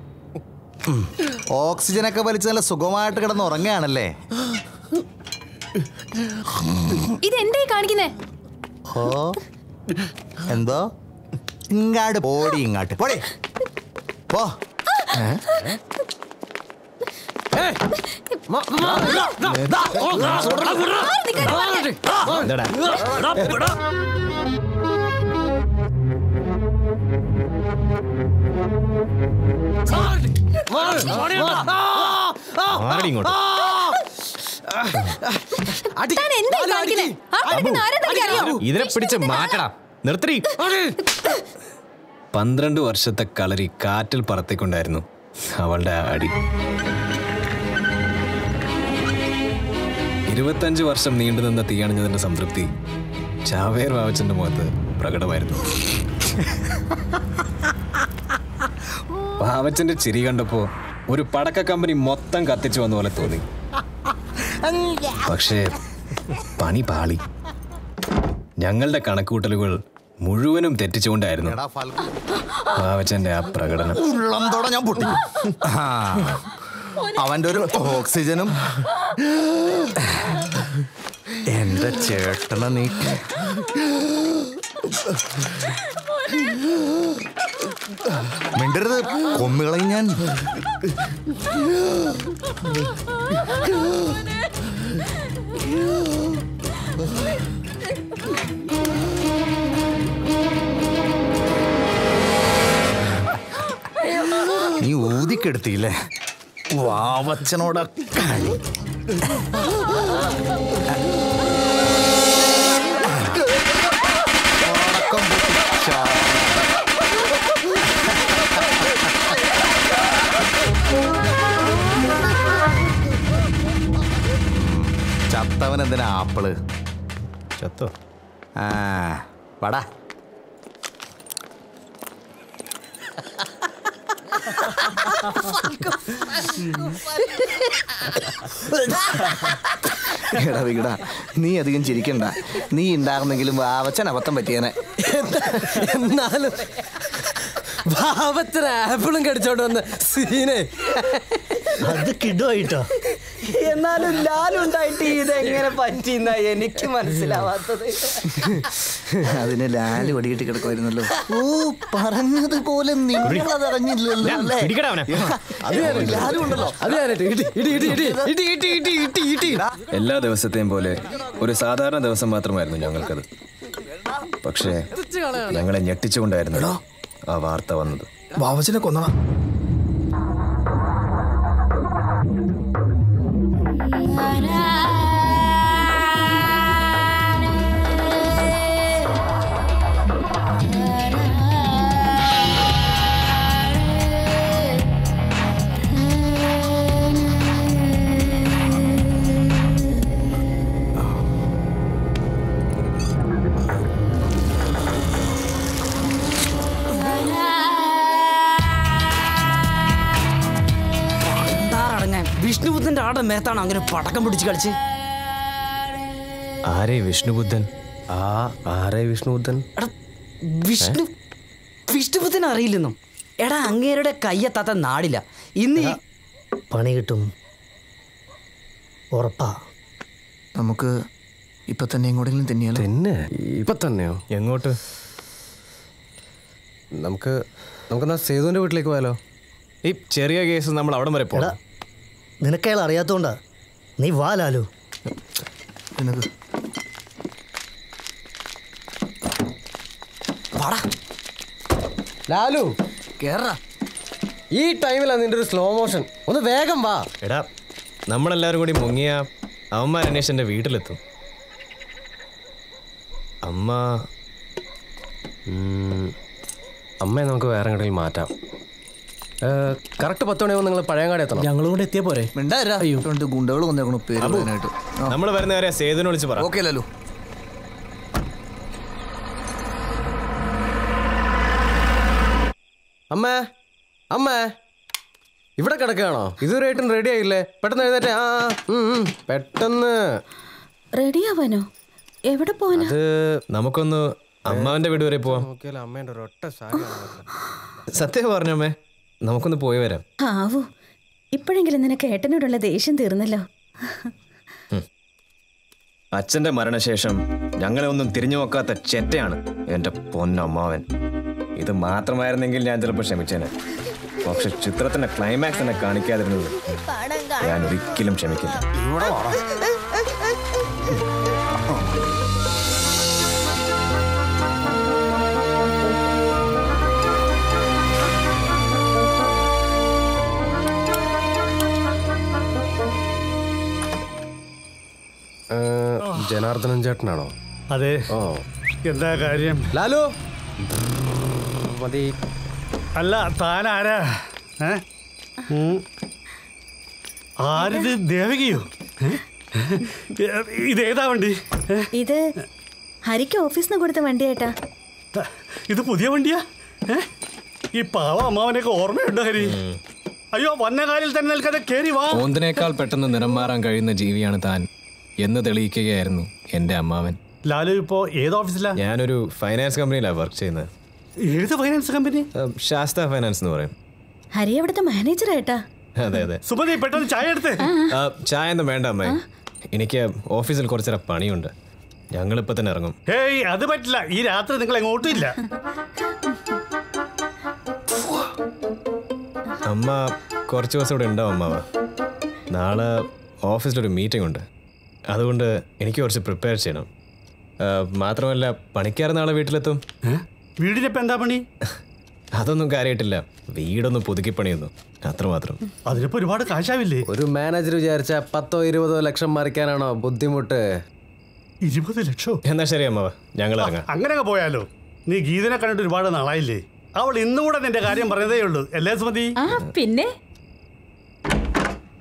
ഉം. ഓക്സിജനൊക്കെ വലിച്ച് നല്ല സുഖമായിട്ട് കിടന്ന് ഉറങ്ങുകയാണല്ലേ? ഇതെന്തേ കാണിക്കുന്നേ? ഓ എന്തോ? ഇങ്ങാട് പോടി ഇങ്ങാട്ട്. പോടി. പോ. ഇതിനെ പിടിച്ച് മാറ്റടാ നിർത്തി പന്ത്രണ്ട് വർഷത്തെ കളരി കാറ്റിൽ പറത്തിക്കൊണ്ടായിരുന്നു അവളുടെ അടി. ഇരുപത്തഞ്ച് വർഷം നീണ്ടു നിന്ന തീയണിഞ്ഞതിന്റെ സംതൃപ്തി ചാവേർ വാവച്ചന്റെ മുഖത്ത് പ്രകടമായിരുന്നു. വാവച്ചന്റെ ചിരി കണ്ടപ്പോ ഒരു പടക്ക കമ്പനി മൊത്തം കത്തിച്ചു വന്ന പോലെ തോന്നി. പക്ഷേ പണി പാളി. ഞങ്ങളുടെ കണക്കൂട്ടലുകൾ മുഴുവനും തെറ്റിച്ചുകൊണ്ടായിരുന്നു ആ പ്രകടനം. ഞാൻ പൊട്ടി ആ. അവന്റെ ഒരു ഓക്സിജനും. എന്റെ ചേട്ടനെ നീ മിണ്ടരുത് കൊന്നുകളയും ഞാൻ. നീ ഊതിക്കെടുത്തില്ലേ വാവച്ചനോട് കളി. ചത്തവൻ എന്തിനാ ആപ്പിൾ? ചത്തോ? ആ വടാ. എടാ വികടാ നീ അധികം ചിരിക്കണ്ട. നീ ഉണ്ടാകുന്നെങ്കിലും വാവച്ചൻ അബദ്ധം പറ്റിയനെ. എന്നാലും പാവത്തിന് ആപ്പിളും കടിച്ചോണ്ട് വന്ന സീനെ. അത് കിടുവായിട്ടോ. എന്നാലും ലാലുണ്ടായിട്ട് ഇതെങ്ങനെ പറ്റിയെന്ന എനിക്ക് മനസ്സിലാവാത്തത്. അതിന് ലാൽ ഒടിയിട്ട് കിടക്കുമായിരുന്നല്ലോ ഓ പറഞ്ഞതുപോലെ നിങ്ങളത് എല്ലാ ദിവസത്തെയും പോലെ ഒരു സാധാരണ ദിവസം മാത്രമായിരുന്നു ഞങ്ങൾക്കത്. പക്ഷേ ഞങ്ങളെ ഞെട്ടിച്ചുകൊണ്ടായിരുന്നല്ലോ ആ വാർത്ത വന്നത്. വാവച്ചനെ കൊന്നടാ. മേത്താണ് അങ്ങനെ പടക്കം പിടിച്ച് കളിച്ച്. ആരേ വിഷ്ണുബുദ്ധൻ? ആ ആരേ വിഷ്ണുബുദ്ധൻ? എടാ വിഷ്ണു വിഷ്ണുബുദ്ധൻ അറിയില്ലെന്നും. എടാ അങ്ങേരുടെ കയ്യെത്താത്ത നാടില്ല. ഇന്ന് ഈ പണി കിട്ടും. ഉറപ്പാ. നമുക്ക് ഇപ്പൊ തന്നെ എങ്ങോട്ടെങ്കിലും തന്നെയാലോ? തന്നെ. ഇപ്പൊ തന്നെയോ? എങ്ങോട്ട്? നമുക്ക് നമുക്കെന്നാ സേതുവിന്റെ വീട്ടിലേക്ക് പോയാലോ? ഈ ചെറിയ കേസ് നമ്മൾ അവിടം വരെ പോകണം നിനക്കയാൾ അറിയാത്തോണ്ടാ നീ വാ ലാലു. നിനക്ക്. ലാലു കേറ ഈ ടൈമിലാ നിന്റെ ഒരു സ്ലോ മോഷൻ ഒന്ന് വേഗം വാ. എടാ നമ്മളെല്ലാവരും കൂടി മുങ്ങിയ അമ്മ രമേശ് എന്റെ വീട്ടിലെത്തും. അമ്മ ഉം, അമ്മയെ നമുക്ക് വേറെ എങ്ങോട്ടെങ്കിലും മാറ്റാം. കറക്റ്റ് പത്ത് മണിയാവും നിങ്ങൾ പഴയങ്ങാടി എത്തണം? ഞങ്ങളും കൂടെ എത്തിയാ പോരെ. രണ്ട് ഗുണ്ടകൾ വന്നേക്കണു പേര് പറയാനായിട്ട്. നമ്മൾ വരുന്ന കാര്യം സേതുവിനെ വിളിച്ച് പറ. ഓക്കെ അല്ലല്ലോ അമ്മേ അമ്മേ. ഇവിടെ കിടക്കുകയാണോ? ഇതുവരെയായിട്ടും റെഡി ആയില്ലേ? പെട്ടെന്ന് എഴുന്നേറ്റേ. ആ ആ, ഉം, ഉം, പെട്ടെന്ന്. എവിടെ പോവാൻ നമുക്കൊന്ന് അമ്മാവന്റെ വീട് വരെ പോവാം. അമ്മേന്റെ ഒരൊട്ട സത്യം പറഞ്ഞമ്മേ നമുക്കൊന്ന് പോയി വരാം. ആവൂ ഇപ്പോഴെങ്കിലും നിനക്ക് ഏട്ടനോടുള്ള ദേഷ്യം തീർന്നല്ലോ. അച്ഛന്റെ മരണശേഷം ഞങ്ങളെ ഒന്നും തിരിഞ്ഞു നോക്കാത്ത ചെറ്റയാണ് എന്റെ പൊന്നമ്മാവൻ. ഇത് മാത്രമായിരുന്നെങ്കിൽ ഞാൻ ചിലപ്പോൾ ക്ഷമിച്ചേനെ. പക്ഷെ ചിത്രത്തിന്റെ ക്ലൈമാക്സ് എന്നെ കാണിക്കാതിരുന്നത് ഞാൻ ഒരിക്കലും ക്ഷമിക്കില്ല. ജനാർദ്ദനൻ ചേട്ടനാണോ? അതെ. ഓ. എന്താ കാര്യം? ലാലു? മതി. അല്ല താൻ ആരാ? ആരിത്? ദേവകിയോ? ഇത് ഏതാ വണ്ടി? ഇത് ഹരിക്ക് ഓഫീസിൽ നിന്ന് കൊടുത്ത വണ്ടിയേട്ടാ ഇത് പുതിയ വണ്ടിയാ? ഈ പാവ അമ്മാവനൊക്കെ ഓർമ്മയുണ്ടോ ഹരി? അയ്യോ വന്ന കാലിൽ തന്നെ നിൽക്കാതെ കേറി വാ. ഓന്തിനേക്കാൾ പെട്ടെന്ന് നിറം മാറാൻ കഴിയുന്ന ജീവിയാണ് താൻ. എന്ന് തെളിയിക്കുകയായിരുന്നു എന്റെ അമ്മാവൻ. ലാലു ഇപ്പോ ഏത് ഓഫീസിലാ? ഞാനൊരു ഫൈനാൻസ് കമ്പനിയിലാണ് വർക്ക് ചെയ്യുന്നത് ഏത് ഫൈനാൻസ് കമ്പനി ശാസ്ത ഫൈനാൻസ് എന്ന് പറയും. ഹരി അവിടുത്തെ മാനേജർ ആയിട്ടാ അതെ അതെ. സുമതി പെട്ടെന്ന് ചായ എടുത്ത്. ചായ ഒന്നും വേണ്ട അമ്മേ. എനിക്ക് ഓഫീസിൽ കുറച്ചേരം പണിയുണ്ട്. ഞങ്ങൾ ഇപ്പോ തന്നെ ഇറങ്ങും. ഹേയ് അത് പറ്റില്ല. ഈ രാത്രി നിങ്ങൾ എങ്ങോട്ടും ഇല്ല. അമ്മ കുറച്ച് ദിവസം ഇവിടെ ഉണ്ടാവും അമ്മാവ? നാളെ ഓഫീസിലൊരു മീറ്റിംഗ് ഉണ്ട്. അതുകൊണ്ട് എനിക്ക് കുറച്ച് പ്രിപ്പയർ ചെയ്യണം. മാത്രമല്ല പണിക്കാർ നാളെ വീട്ടിലെത്തും. വീടിനിപ്പോ എന്താ പണി? അതൊന്നും കാര്യമായിട്ടില്ല. വീടൊന്നും പുതുക്കി പണിയുന്നു. അത്രമാത്രം. അതിനിപ്പോ ഒരുപാട് കാശാവില്ലേ? ഒരു മാനേജർ വിചാരിച്ച പത്തോ ഇരുപതോ ലക്ഷം മറിക്കാനാണോ ബുദ്ധിമുട്ട്? ഇരുപത് ലക്ഷം? എന്നാ ശരി അമ്മാവ. ഞങ്ങൾ അങ്ങനെയൊക്കെ പോയാലോ? നീ ഗീതനെ കണ്ടിട്ട് ഒരുപാട് നാളായില്ലേ? അവൾ ഇന്നുകൂടെ നിന്റെ കാര്യം പറഞ്ഞതേ ഉള്ളൂ. അല്ലേ സുമതി? ആ പിന്നെ?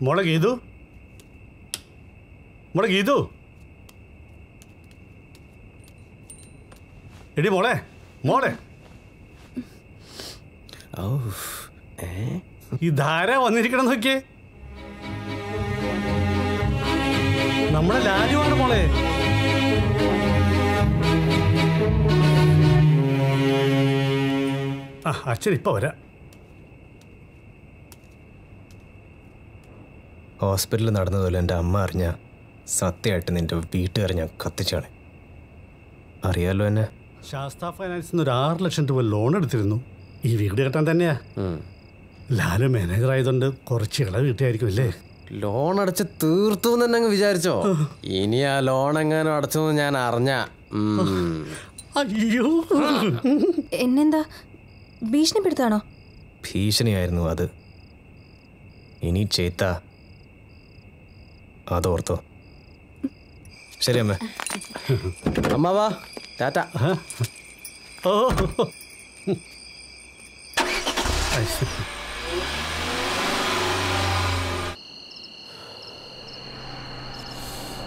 മോളെ ഗീതു. മോളെ ഗീതു. എടി മോളെ മോളെ. ഈ ധാര വന്നിരിക്കണം നോക്കിയേ. നമ്മുടെ ലാലുവാണ് മോളെ. ആ അച്ഛൻ ഇപ്പൊ വരാം. ഹോസ്പിറ്റലിൽ നടന്നതുപോലെ എന്റെ അമ്മ അറിഞ്ഞ സത്യമായിട്ട് നിന്റെ വീട്ടുകാരെ ഞാൻ കത്തിച്ചാണ്. അറിയാലോ എന്നെ? ശാസ്ത ഫൈനാൻസിൽ നിന്ന് ഒരു ആറ് ലക്ഷം രൂപ ലോൺ എടുത്തിരുന്നു. ഈ വീട് കെട്ടാൻ തന്നെയാ. ലാലു മാനേജർ ആയതുകൊണ്ട് കുറച്ച് ഇളവ് കിട്ടിയായിരിക്കും അല്ലേ? ലോൺ അടച്ച് തീർത്തു എന്ന് തന്നെ അങ്ങ് വിചാരിച്ചോ? ഇനി ആ ലോൺ എങ്ങനെ അടച്ചു ഞാൻ അറിഞ്ഞ. അയ്യോ. എന്നെന്താ? ഭീഷണിപ്പെടുത്താണോ? ഭീഷണിയായിരുന്നു അത്. ഇനി ചേത്ത. അതോർത്തോ. ശരി അമ്മ അമ്മാവാ ടാറ്റ. ഓ.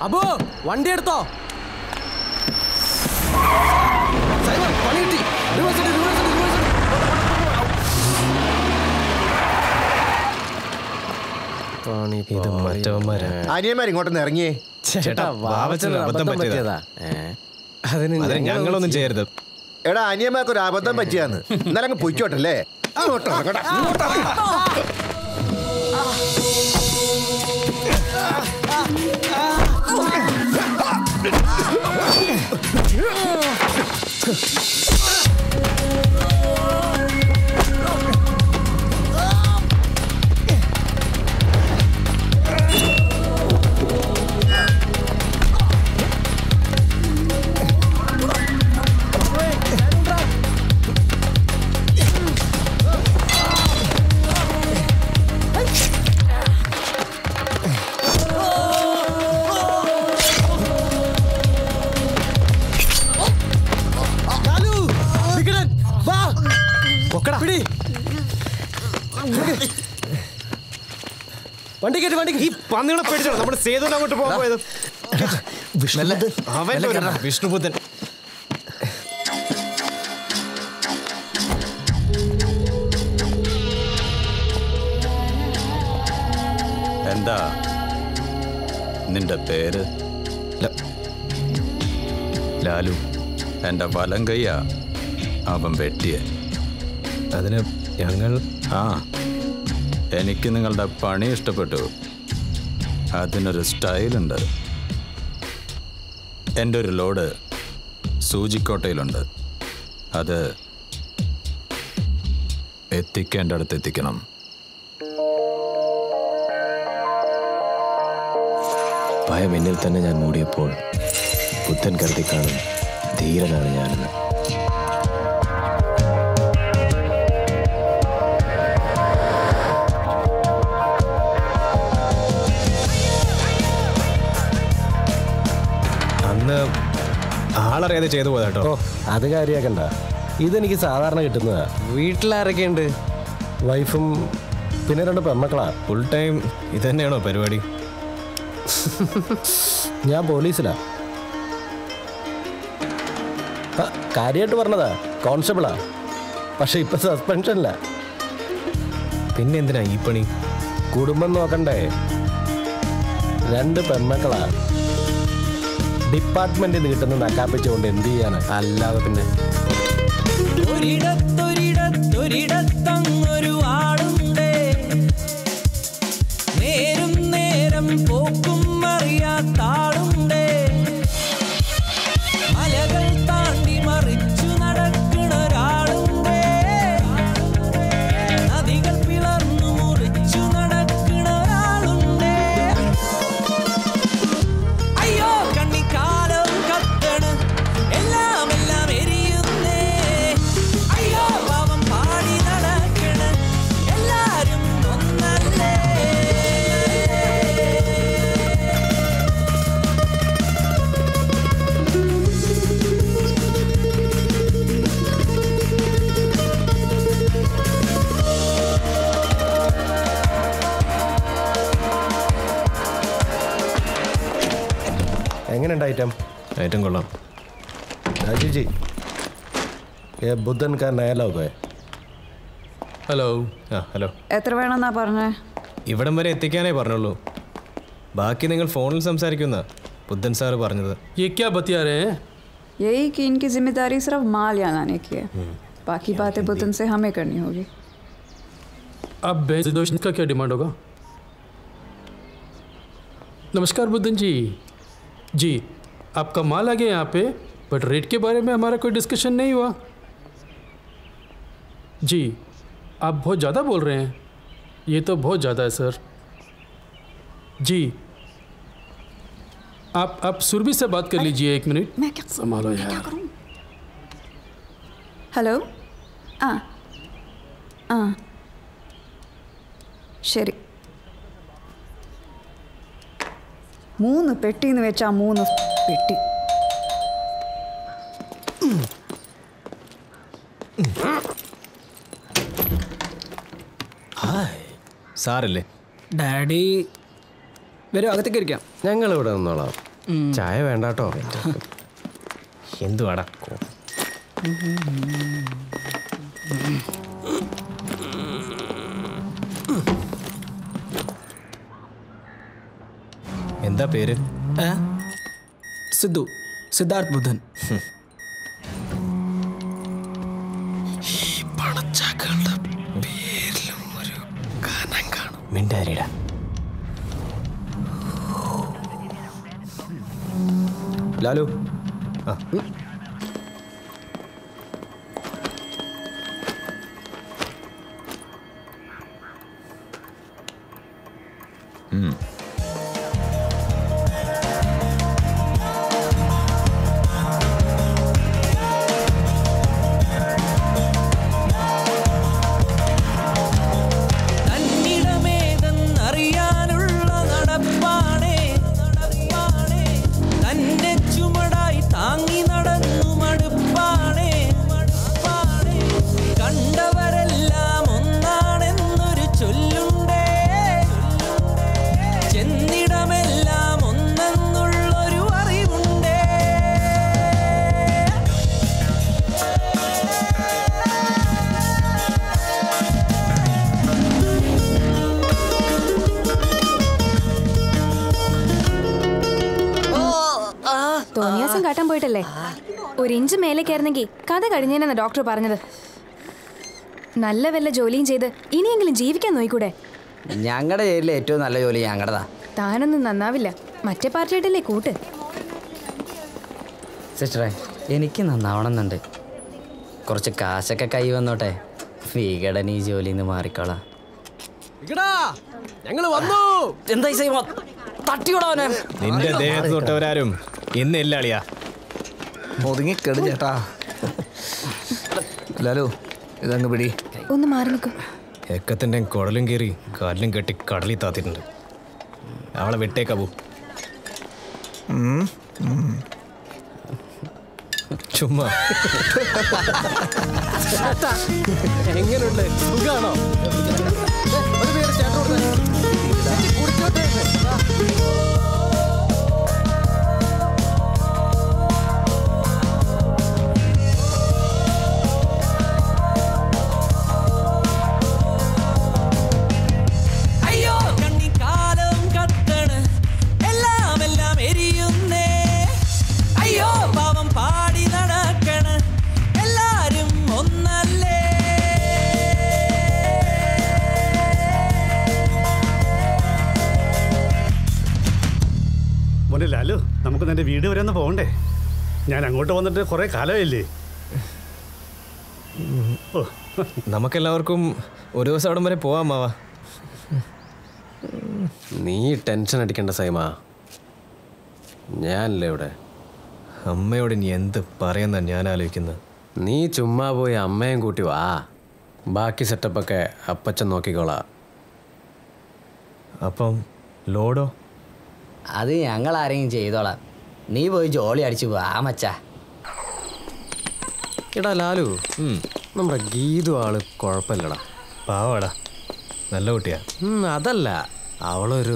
അബു വണ്ടി എടുത്തോ സൈമൺ, പണി കിട്ടി. reverse ഇട്, reverse ഇട്, reverse ഇട്. പണി ഇത് മറ്റവന്മാരാ. അനിയന്മാർ ഇങ്ങോട്ടൊന്ന് ഇറങ്ങിയേ. ചേട്ടാ വാവച്ചന് അബദ്ധം പറ്റിയതാ. അതിന് അതിന് ഞങ്ങളൊന്നും ചെയ്യരുത്. എടാ അനിയന്മാർക്ക് ഒരു അബദ്ധം പറ്റിയാന്ന് എന്നാലും അങ്ങ് പൊയ്ക്കോട്ടല്ലേ ഇറങ്ങടാ, വണ്ടി കേട്ട് വണ്ടി ഈ പന്നികളെ പേടിച്ചോ നമ്മുടെ സേതു അങ്ങോട്ട് പോകാൻ പോയത്. അവൻ വിഷ്ണുബുദ്ധൻ. എന്താ? നിന്റെ പേര്? ലാലു. എന്റെ വലം കയ്യാ അവൻ വെട്ടിയ. അതിന് ഞങ്ങൾ ആ. എനിക്ക് നിങ്ങളുടെ പണി ഇഷ്ടപ്പെട്ടു. അതിനൊരു സ്റ്റൈലുണ്ട്. എന്റെ ഒരു ലോഡ് സൂചിക്കോട്ടയിലുണ്ട്. അത് എത്തിക്കേണ്ടടുത്ത് എത്തിക്കണം ഭയം എന്നിൽ തന്നെ ഞാൻ മൂടിയപ്പോൾ ബുദ്ധൻ കരുതി കാണും ധീരനാണ് ഞാനെന്ന്. ആളറിയാതെ ചെയ്തു പോയതാട്ടോ അത് കാര്യാക്കണ്ട. ഇതെനിക്ക് സാധാരണ കിട്ടുന്നതാ. വീട്ടിലാരൊക്കെയുണ്ട്? വൈഫും പിന്നെ രണ്ട് പെമ്മക്കളാ. ഫുൾ ടൈം ഇത് തന്നെയാണോ പരിപാടി? ഞാൻ പോലീസിലാ. കാര്യമായിട്ട് പറഞ്ഞതാ കോൺസ്റ്റബിളാ. പക്ഷെ ഇപ്പൊ സസ്പെൻഷനില്ല പിന്നെ എന്തിനാ ഈ പണി? കുടുംബം നോക്കണ്ടേ. രണ്ട് പെൺമക്കളാ ഡിപ്പാർട്ട്മെന്റിൽ നിന്ന് കിട്ടുന്ന നക്കാപ്പിച്ചുകൊണ്ട് എന്ത് ചെയ്യാനാ? അല്ലാതെ പിന്നെ. ഒരിടത്തൊരിടത്തൊരിടത്തങ്ങൊരു ആളുണ്ട്. നേരം നേരം പോക്കും ഐറ്റം ഐറ്റം കൊള്ളാം राजू जी ये बुद्धन का नया लोग है ഹലോ ആ ഹലോ എത്ര വേണമെന്നാ പറഞ്ഞേ ഇവിടം വരെ എത്തിക്കാനേ പറഞ്ഞുള്ളൂ ബാക്കി നിങ്ങൾ ഫോണിൽ സംസാരിക്കുന്ന ബുദ്ധൻ സാറ് പറഞ്ഞത് ये क्या बतिया रहे हैं यही कि इनकी जिम्मेदारी सिर्फ माल यहाँ लाने की है बाकी बातें बुद्धन से हमें करनी होगी अब बेजोश का क्या डिमांड होगा नमस्कार बुद्धन जी जी आपका माल आ गया यहाँ पे बट रेट के बारे में हमारा कोई डिस्कशन नहीं हुआ जी आप बहुत ज़्यादा बोल रहे हैं ये तो बहुत ज़्यादा है सर जी आप आप सुरभि से बात कर लीजिए एक मिनट मैं क्या संभालो यार ഹലോ ആ ആ ശരി മൂന്ന് പെട്ടി എന്ന് വെച്ചാൽ മൂന്ന് പെട്ടി സാറല്ലേ? ഡാഡി വരും അകത്തേക്ക് ഇരിക്കാം. ഞങ്ങൾ ഇവിടെ നിന്നോളാം ചായ വേണ്ട കേട്ടോ എന്തുവാടാ? എന്താ പേര്? സിദ്ധു സിദ്ധാർത്ഥ് ബുദ്ധൻ മിണ്ടാരിടാ. ലാലു. ആ. കഥ കഴിഞ്ഞേനെന്ന ഡോക്ടർ പറഞ്ഞത്. നല്ല വല്ല ജോലിയും ചെയ്ത് ഇനിയെങ്കിലും ജീവിക്കാൻ നോയിക്കൂടെ? ഞങ്ങളുടെ ജയിലിലെ ഏറ്റവും നല്ല ജോലി ഞങ്ങളുടെതാ താനൊന്നും നന്നാവില്ല. മറ്റേ പാർട്ടിയായിട്ടല്ലേ കൂട്ട്? സിസ്റ്ററെ എനിക്ക് നന്നാവണമെന്നുണ്ട്. കുറച്ച് കാശൊക്കെ കൈ വന്നോട്ടെ. വികടൻ ഈ ജോലിയിൽ നിന്ന് മാറിക്കോളാം ഞങ്ങൾ വന്നു. തട്ടിയോടാവനെ നിന്റെ ദേഹത്ത് തൊട്ടവരാരും ഇന്ന് ഇല്ല അളിയാ. ഒതുങ്ങി കെടു ചേട്ടാ. ലാലു ഇതങ്ങ് പിടി. ഒന്ന് മാറി നിൽക്കും. എക്കത്തിന്റെ കുടലും കയറി കാലിലും കെട്ടി കടലിൽ താത്തിട്ടുണ്ട്. അവളെ വിട്ടേക്കാവൂ. ചുമ്മാ. എങ്ങനെയുണ്ട് സുഖാണോ? ഒരു പേര് ഞാൻ അങ്ങോട്ട് വന്നിട്ട് കുറേ കാലമായില്ലേ? നമുക്കെല്ലാവർക്കും ഒരു ദിവസം അവിടം വരെ പോവാം മാവാ. നീ ടെൻഷൻ അടിക്കണ്ട സൈമ. ഞാനല്ലേ ഇവിടെ? അമ്മയോട് ഇനി എന്ത് പറയുന്ന ഞാൻ ആലോചിക്കുന്നത്? നീ ചുമ്മാ പോയി അമ്മയും കൂട്ടി വാ. ബാക്കി സെറ്റപ്പൊക്കെ അപ്പച്ചൻ നോക്കിക്കോളാം. അപ്പം ലോഡോ? അത് ഞങ്ങൾ ആരെങ്കിലും ചെയ്തോളാം. നീ പോയി ജോളി അടിച്ചു വാ മച്ചാ. എടാ ലാലു നമ്മുടെ ഗീതു ആൾ കുഴപ്പമില്ലടാ. പാവാടാ. നല്ല കുട്ടിയാ. അതല്ല അവളൊരു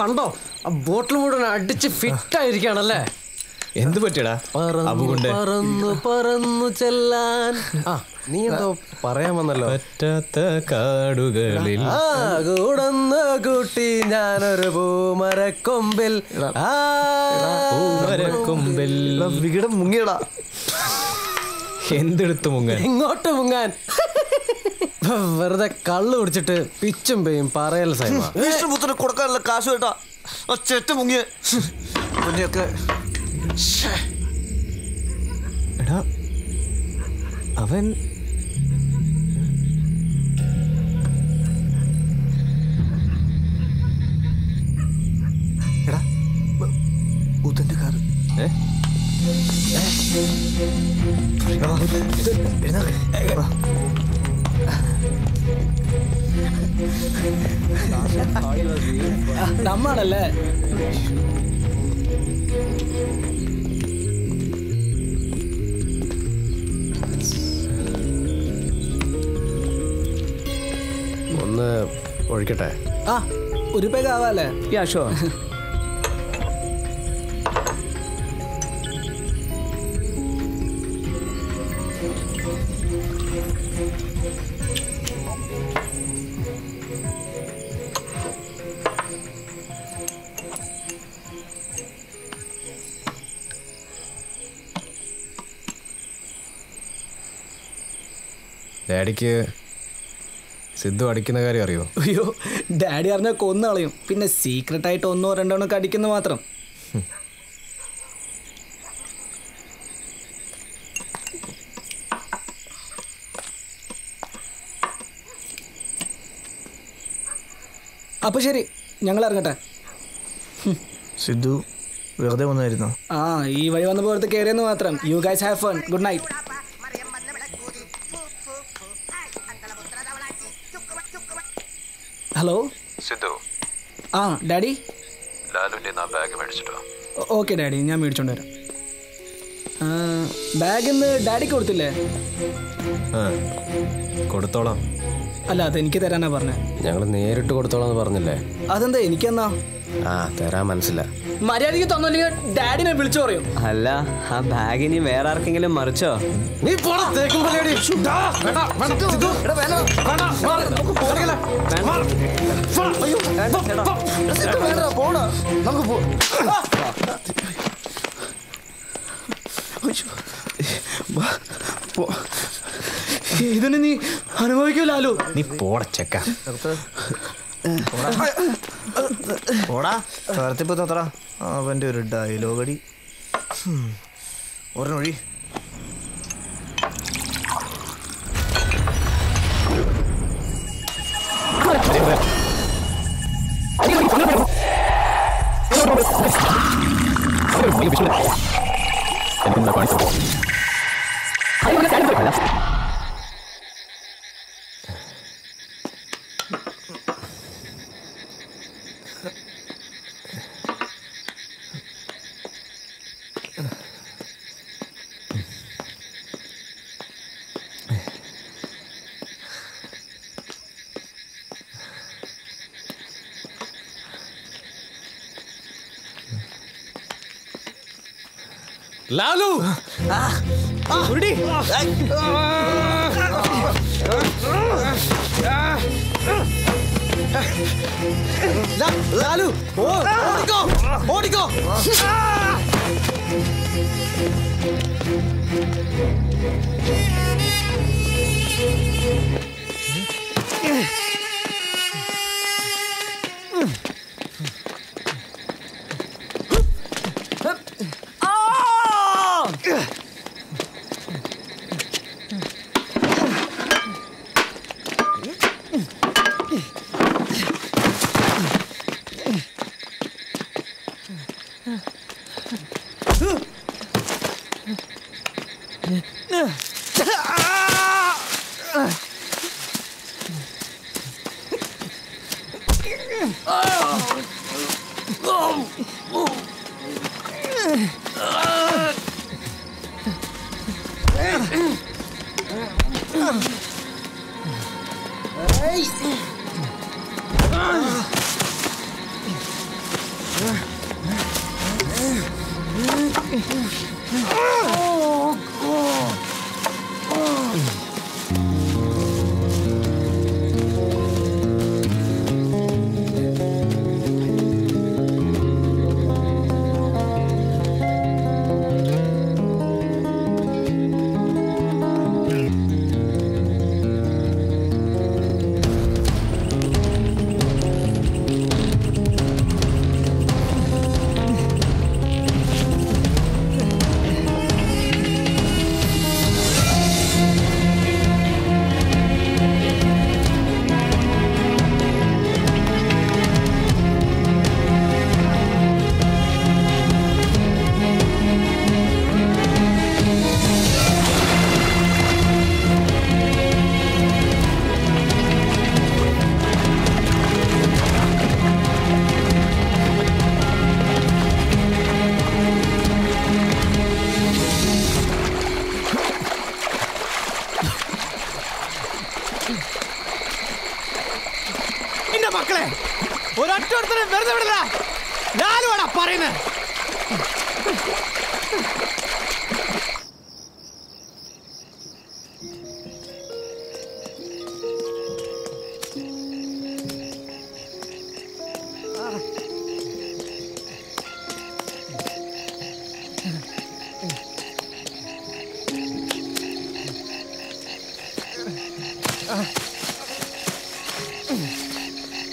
കണ്ടോ? ആ ബോട്ടിൽ മുഴുവൻ അടിച്ച് ഫിറ്റ് ആയിരിക്കാണല്ലേ എന്ത് പറ്റിയടാ? അബുകൊണ്ട് പറന്നു പറന്നു ചെല്ലാൻ. ആ നീ എന്തോ പറയാൻ വന്നല്ലോ. പറ്റാത്ത കാടുകളിൽ ആ കൂടന്ന് കൂട്ടി ഞാനൊരു പൂമരക്കൊമ്പിൽ. ആ പൂമരക്കൊമ്പിൽ. വികിടം മുങ്ങിയടാ. എന്തെടുത്ത് മുങ്ങാൻ? ഇങ്ങോട്ട് മുങ്ങാൻ. വെറുതെ കള്ളു കുടിച്ചിട്ട് പിച്ചും പെയ്യും പറയൽ സൈമ. വിഷ്ണുപുത്രന് കൊടുക്കാനുള്ള കാശ് കേട്ടാ. ചെറ്റ് ചെറ്റ മുങ്ങിയ. മുന്നെയൊക്കെ എടാ അവൻ ഉദന്റെ കാർ ഏ? നമ്മളല്ലേ? ഒന്ന് ഒഴിക്കട്ടെ? ആ ഒരു പേഗ് ആവാല്ലേ? യാ ഷോ ഡാഡിക്ക് സിദ്ധു അടിക്കുന്ന കാര്യം അറിയോ അയ്യോ ഡാഡി അറിഞ്ഞാൽ കൊന്നു കളയും. പിന്നെ സീക്രട്ട് ആയിട്ട് ഒന്നോ രണ്ടോ ഒക്കെ അടിക്കുന്നു മാത്രം. അപ്പൊ ശരി ഞങ്ങൾ ഇറങ്ങട്ടെ. സിദ്ധു വെറുതെ വന്നായിരുന്നു ആ ഈ വഴി വന്ന പോലത്തെ കയറിയെന്ന് മാത്രം. You guys have fun good night hello Sidhu ആ ഡാഡി? ലാലുവിന്റെ ആ ബാഗ് മേടിച്ചിട്ടോ? ഓക്കെ ഡാഡി ഞാൻ മേടിച്ചോണ്ട് വരാം. ബാഗ് ഇന്ന് ഡാഡിക്ക് കൊടുത്തില്ലേ? ആ കൊടുത്തോളാം. അല്ല അതെനിക്ക് തരാനാ പറഞ്ഞേ. ഞങ്ങൾ നേരിട്ട് കൊടുത്തോളാന്ന് പറഞ്ഞില്ലേ? അതെന്താ എനിക്കെന്നാ? ആ തരാ മനസ്സില്ല. മര്യാദയ്ക്ക് തന്നില്ലെങ്കിൽ ഡാഡിനെ വിളിച്ചു പറയും? അല്ല ആ ബാഗ് ഇനി വേറെ ആർക്കെങ്കിലും മറിച്ചോ? നീ പോടാ നമുക്ക് പലയടി. ഇതിന് നീ അനുഭവിക്കൂലോ നീ പോടച്ചക്ക പോടാ. കരത്തിപ്പോ തത്ര അവന്റെ ഒരു ഡയലോഗടി. ഒരെണ്ണൊഴി ലാലു! ഉരുടി. ലാലു! ഓ ഓടിക്കോ ഓടിക്കോ!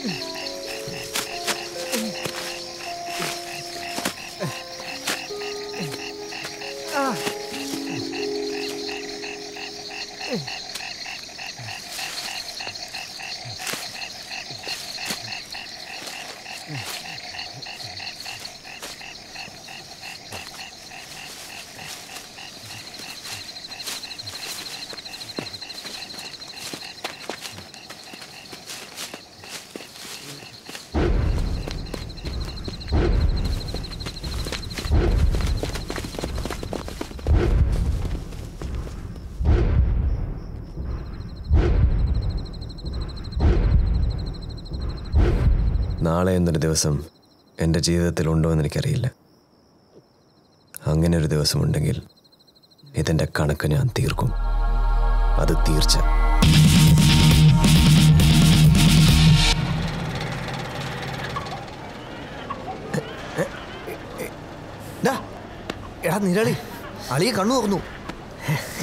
Martin. എന്നൊരു ദിവസം എന്റെ ജീവിതത്തിൽ ഉണ്ടോ എന്ന് എനിക്കറിയില്ല. അങ്ങനെ ഒരു ദിവസമുണ്ടെങ്കിൽ ഇതിന്റെ കണക്ക് ഞാൻ തീർക്കും. അത് തീർച്ച. എടാ നിരളി അളിയെ കണ്ണു തുറന്നു.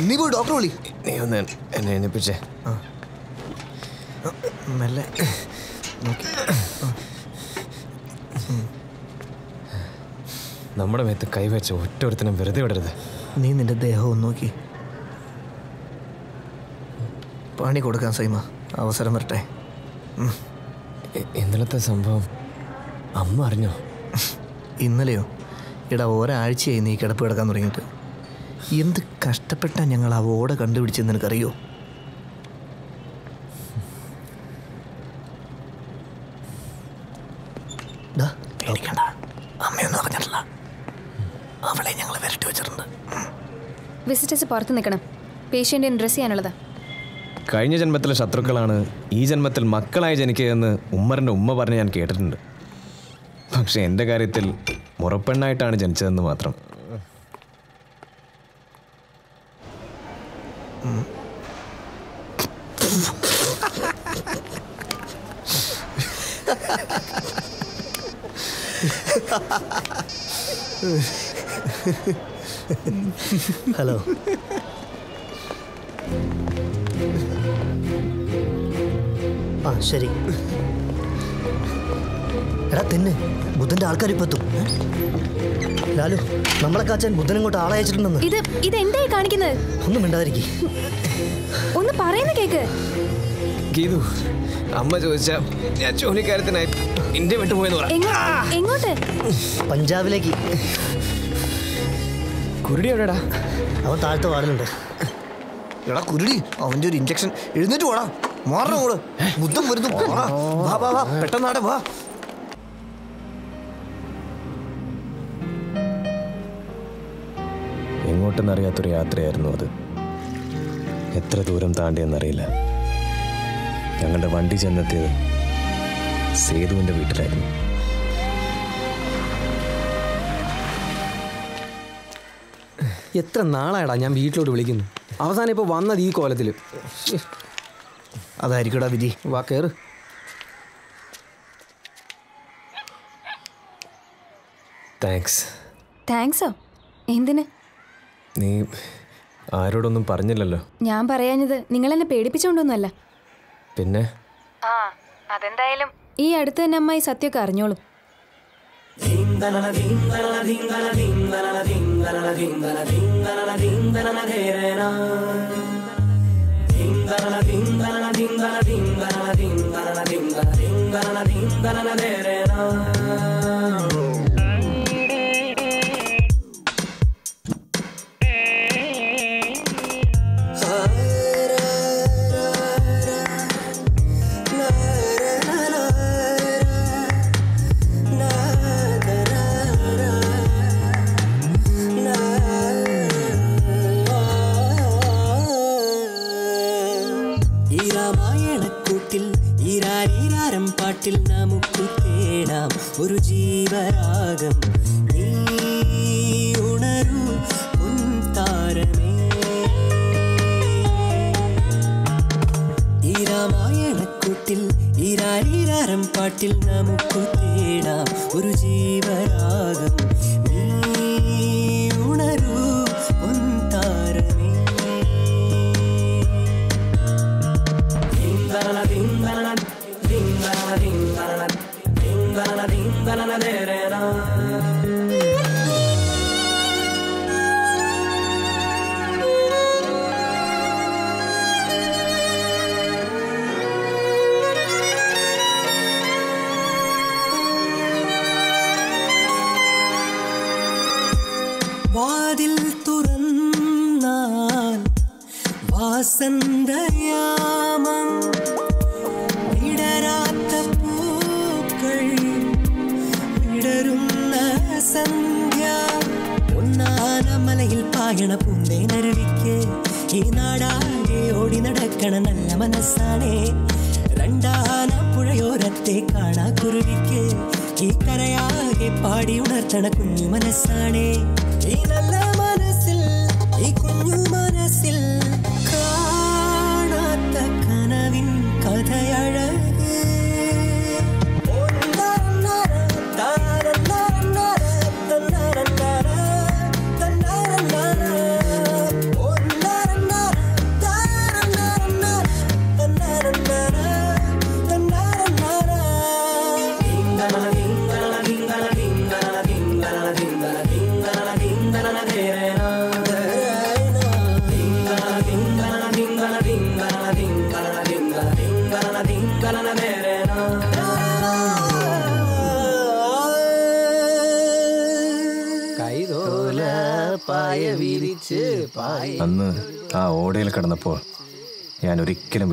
നീ പോയി ഡോക്ടർ വിളി. നീ ഒന്ന് എന്നെ എഴുന്നേപ്പിച്ചേ മെല്ലെ. നമ്മുടെ മേത്ത് കൈവച്ച ഒറ്റൊരുത്തനും വെറുതെ വിടരുത്. നീ നിന്റെ ദേഹവും നോക്കി. പണി കൊടുക്കാൻ സൈമ അവസരം വരട്ടെ. ഇന്നലത്തെ സംഭവം? അമ്മ അറിഞ്ഞോ? ഇന്നലെയോ? ഇടാ ഒരാഴ്ചയായി നീ കിടപ്പ് കിടക്കാൻ തുടങ്ങിയിട്ട്. എന്ത് കഷ്ടപ്പെട്ടാ ഞങ്ങൾ ആ ഓട കണ്ടുപിടിച്ചെന്ന് നിനക്കറിയോ ഡാ, പേടിക്കണ്ട അമ്മയൊന്നും അറിഞ്ഞിട്ടില്ല അവളെ ഞങ്ങൾ വരട്ടി വെച്ചിട്ടുണ്ട് വിസിറ്റേഴ്സ് പുറത്ത് നിൽക്കണം. പേഷ്യന്റെ ഡ്രസ് ചെയ്യാനുള്ളതാ. കഴിഞ്ഞ ജന്മത്തിലെ ശത്രുക്കളാണ് ഈ ജന്മത്തിൽ മക്കളായി ജനിക്കുകയെന്ന് ഉമ്മറിന്റെ ഉമ്മ പറഞ്ഞ് ഞാൻ കേട്ടിട്ടുണ്ട്. പക്ഷെ എന്റെ കാര്യത്തിൽ മുറപ്പെണ്ണായിട്ടാണ് ജനിച്ചതെന്ന് മാത്രം. ഹലോ ആ ശരി. എടാ തിന്നെ. ബുദ്ധന്റെ ആൾക്കാർ ഇപ്പൊ എത്തും ലാലു നമ്മളെ കാച്ചാൻ ബുദ്ധൻ ഇങ്ങോട്ട് ആളെ അയച്ചിട്ടുണ്ടെന്ന്. ഇത് ഇത് എന്തായി കാണിക്കുന്നത്? ഒന്നും മിണ്ടാതിരിക്കും. ഒന്ന് പറയുന്ന കേക്ക്. ഗീതു അമ്മ ചോദിച്ച ഞാൻ ജോലിക്കാരത്തിനായി ഇന്ത്യ വിട്ടുപോയെന്ന് പറ. എങ്ങോട്ട്? പഞ്ചാബിലേക്ക്. കുരുടി എവിടെടാ? അവൻ താഴത്തെ വാടുന്നുണ്ട് എടാ കുരുടി അവന്റെ ഒരു ഇഞ്ചക്ഷൻ എഴുന്നേറ്റ് പോടാ. മാറണം അങ്ങോട്ട് ബുദ്ധം വരുന്നു. വാ വാ വാ പെട്ടെന്നാടെ വാ. എങ്ങോട്ടെന്നറിയാത്തൊരു യാത്രയായിരുന്നു അത്. എത്ര ദൂരം താണ്ടിയെന്നറിയില്ല. ഞങ്ങളുടെ വണ്ടി ചെന്നെത്തിയത് സേതുവിന്റെ വീട്ടിലായിരുന്നു. എത്ര നാളായടാ ഞാൻ വീട്ടിലോട്ട് വിളിക്കുന്നു. അവസാനം ഇപ്പോൾ വന്നത് ഈ കോലത്തിൽ അതായിരിക്കടാ വിധി. വാ കയറ് താങ്ക്സ്. താങ്ക്സോ? എന്തിന്? നീ ആരോടൊന്നും പറഞ്ഞില്ലല്ലോ. ഞാൻ പറയാഞ്ഞത് നിങ്ങൾ എന്നെ പേടിപ്പിച്ചുകൊണ്ടൊന്നുമല്ല പിന്നെ? ആ അതെന്തായാലും. ഈ അടുത്ത് തന്നെ അമ്മായി സത്യമൊക്കെ അറിഞ്ഞോളും. da da da da da രാരീരാരം പാട്ടിൽ നമുക്ക് തേടാം ഒരു ജീവരാഗം. നീ ഉണരൂ താരമേ. ഈ രാമായണക്കൂട്ടിൽ ഈ രാരീരാരം പാട്ടിൽ നമുക്ക് തേടാം ഒരു ജീവരാഗം.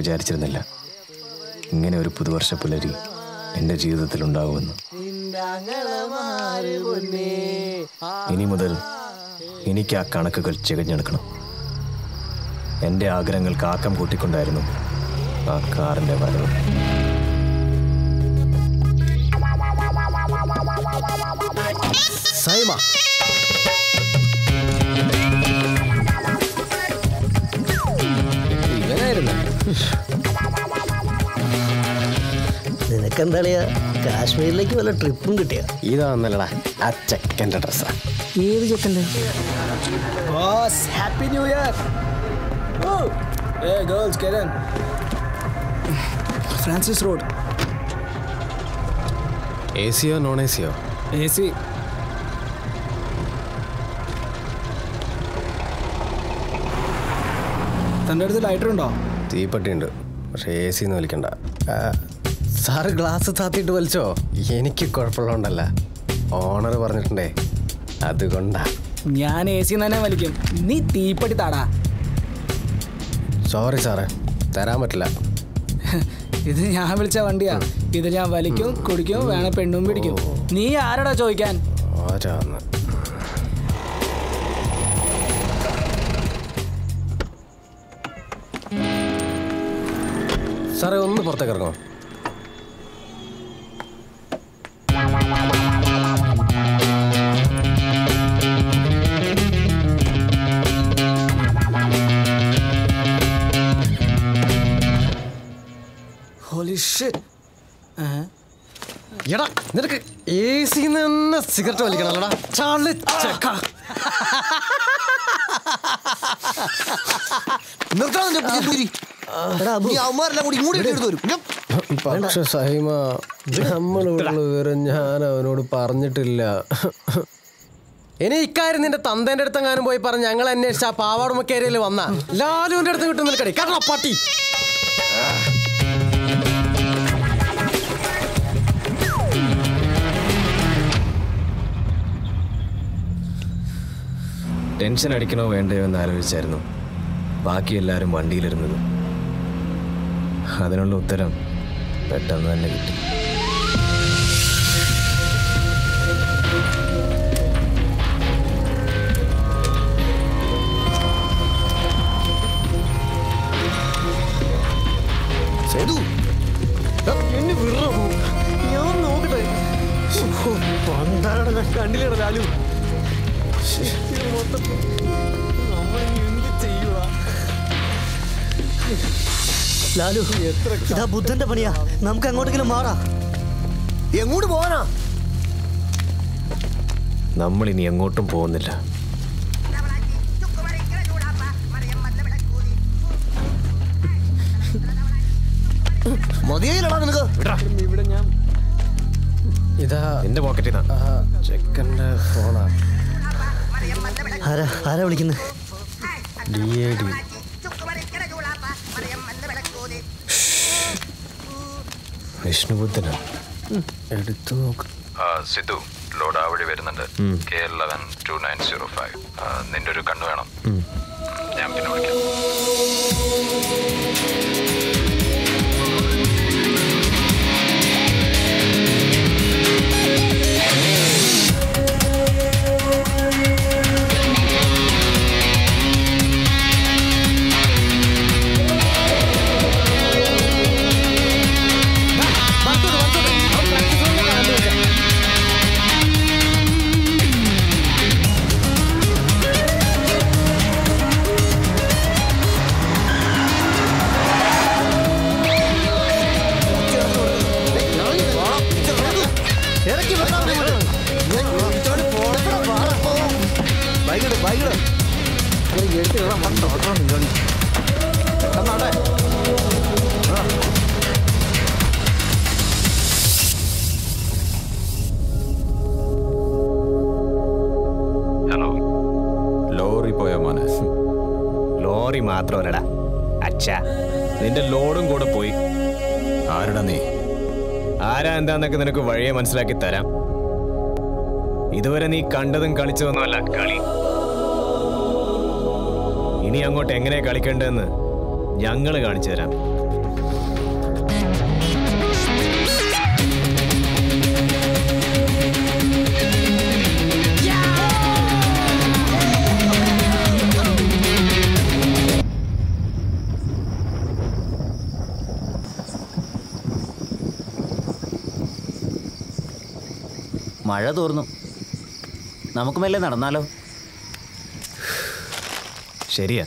വിചാരിച്ചിരുന്നില്ല. ഇങ്ങനെ ഒരു പുതുവർഷ പുലരി എന്റെ ജീവിതത്തിൽ ഉണ്ടാകുമെന്ന് ഇനി മുതൽ എനിക്ക് ആ കണക്കുകൾ ചികഞ്ഞെടുക്കണം. എന്റെ ആഗ്രഹങ്ങൾക്ക് ആക്കം കൂട്ടിക്കൊണ്ടായിരുന്നു ആ കാറിന്റെ വരവ്. നിനക്കെന്താളിയാ കാശ്മീരിലേക്ക് വല്ല ട്രിപ്പും കിട്ടിയ? ഇതാന്നല്ലടാ ആ ചെക്കന്റെ ഡ്രസ്സാ ഏത് ചെക്കന്റെ? Boss happy new year a girls കെരൻ Francis road. എ സിയോ നോൺ എ സിയോ എ സി തന്റെ അടുത്ത് ലൈറ്റർ ഉണ്ടോ? തീപ്പെട്ടിയുണ്ട് പക്ഷേ എ സി എന്ന് വലിക്കണ്ട. ആ, സാറ് ഗ്ലാസ് താത്തിയിട്ട് വലിച്ചോ? എനിക്ക് കുഴപ്പമുള്ളതുകൊണ്ടല്ല. ഓണർ പറഞ്ഞിട്ടുണ്ടേ അതുകൊണ്ടാ. ഞാൻ എ സി തന്നെ വലിക്കും. നീ തീപ്പെട്ടി താടാ. സോറി സാറേ തരാൻ പറ്റില്ല. ഇത് ഞാൻ വിളിച്ച വണ്ടിയാ. ഇത് ഞാൻ വലിക്കും കുടിക്കും വേണ പെണ്ണും പിടിക്കും. നീ ആരടാ ചോദിക്കാൻ? സാറേ ഒന്ന് പുറത്തേക്ക് ഇറങ്ങോ എടാ നിനക്ക് എ സി തന്നെ സിഗരറ്റ് വലിക്കണല്ലടാ. ചാളി ചെക്ക. പക്ഷെ സഹിമ നമ്മളിവിടെ വിവരം ഞാൻ അവനോട് പറഞ്ഞിട്ടില്ല. ഇനി ഇക്കാര്യം നിന്റെ തന്തേന്റെ അടുത്തെങ്ങാനും പോയി പറഞ്ഞ് ഞങ്ങൾ അന്വേഷിച്ച ആ വന്ന. ലാലുവിന്റെ അടുത്ത് കിട്ടുന്ന കടി കാരണം പട്ടി. ടെൻഷൻ അടിക്കണോ വേണ്ടയോ എന്ന് ആലോചിച്ചായിരുന്നു. ബാക്കി എല്ലാവരും വണ്ടിയിലിരുന്നത്. അതിനുള്ള ഉത്തരം പെട്ടെന്ന് തന്നെ കിട്ടി. ഞാൻ എന്നെ വിറോ ഞാൻ നോക്കട്ടെ. കണ്ടില്ലട ലാലു ഇതാ ബുദ്ധന്റെ പണിയാ. നമുക്ക് അങ്ങോട്ടെങ്കിലും മാറാ. എങ്ങോട്ട് പോവാനാ? നമ്മൾ ഇനി എങ്ങോട്ടും പോകുന്നില്ല. മതിയായില്ലടാ നിനക്ക്. ഇവിടെ ഞാൻ ഇതാ എന്റെ പോക്കറ്റിൽ ചെക്കന്റെ ഫോണാ. ആരാ? ആരാ വിളിക്കുന്നത് ഡി എ ഡി. വിഷ്ണുബുദ്ധനാ? എടുത്തു നോക്ക്. സിദ്ധു ലോഡ് ആവടി വരുന്നുണ്ട്. K eleven eleven two nine zero five. നിന്റെ ഒരു കണ്ണു വേണം. ഞാൻ പിന്നെ വിളിക്കാം. വഴിയെ മനസ്സിലാക്കി തരാം. ഇതുവരെ നീ കണ്ടതും കളിച്ചതൊന്നുമല്ല കളി. ഇനി അങ്ങോട്ട് എങ്ങനെ കളിക്കേണ്ടതെന്ന് ഞങ്ങൾ കാണിച്ചു തരാം. മഴ തോർന്നു. നമുക്ക് മെല്ലെ നടന്നാലോ? ശരിയാ.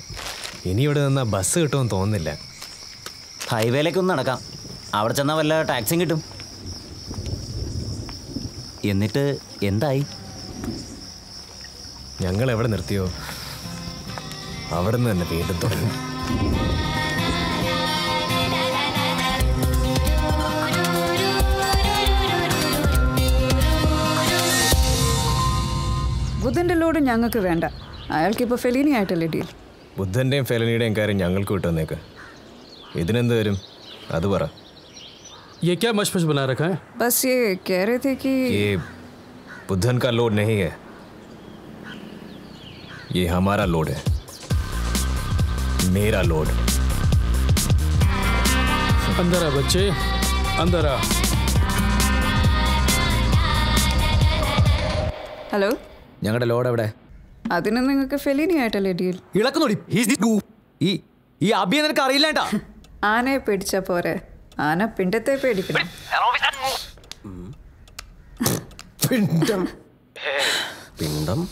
ഇനി ഇവിടെ നിന്നാ ബസ് കിട്ടുമെന്ന് തോന്നുന്നില്ല. ഹൈവേയിലേക്കൊന്ന് നടക്കാം. അവിടെ ചെന്നാൽ വല്ല ടാക്സിയും കിട്ടും. എന്നിട്ട് എന്തായി? ഞങ്ങൾ എവിടെ നിർത്തിയോ? അവിടെ നിന്ന് തന്നെ വീണ്ടും തുടങ്ങി. ബുദ്ധൻ്റെ ലോഡ് ഞങ്ങൾക്ക് വേണ്ട അയാൾക്കിപ്പോൾ ഫെലീനി ആയിട്ടല്ലേ ഡീൽ ബുദ്ധന്റെയും ഫെലനിയുടെയും കാര്യം ഞങ്ങൾക്ക് വിട്ടുവന്നേക്ക് ഇതിനെന്ത് വരും അത് പറ ये क्या मशमश बना रखा है बस ये कह रहे थे कि ये बुद्धन का लोड नहीं है ये हमारा लोड है मेरा लोड अंदर आ बच्चे अंदर आ ഹലോ ഞങ്ങളുടെ ലോഡ് എവിടെ? അതിന് നിങ്ങൾക്ക് ഫെലീനി ആയിട്ടല്ലേ ഡീൽ ഇളക്കുന്നോടി ഈ ഈ അബിയെ നിനക്ക് അറിയില്ലേട്ടാ ആനയെ പേടിച്ച പോരെ. ആന പിണ്ടത്തെ പേടിക്കണം. പിണ്ടം. പിണ്ടം?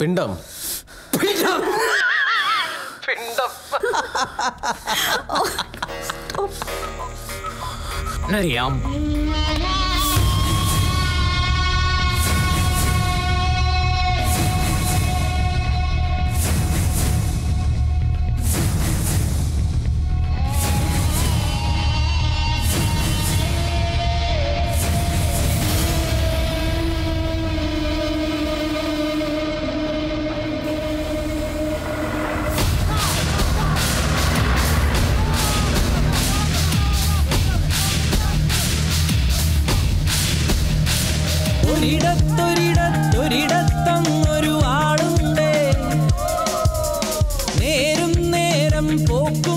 പിണ്ടം. അറിയാം ഒരിടത്തൊരിടത്തങ്ങൊരു നേരം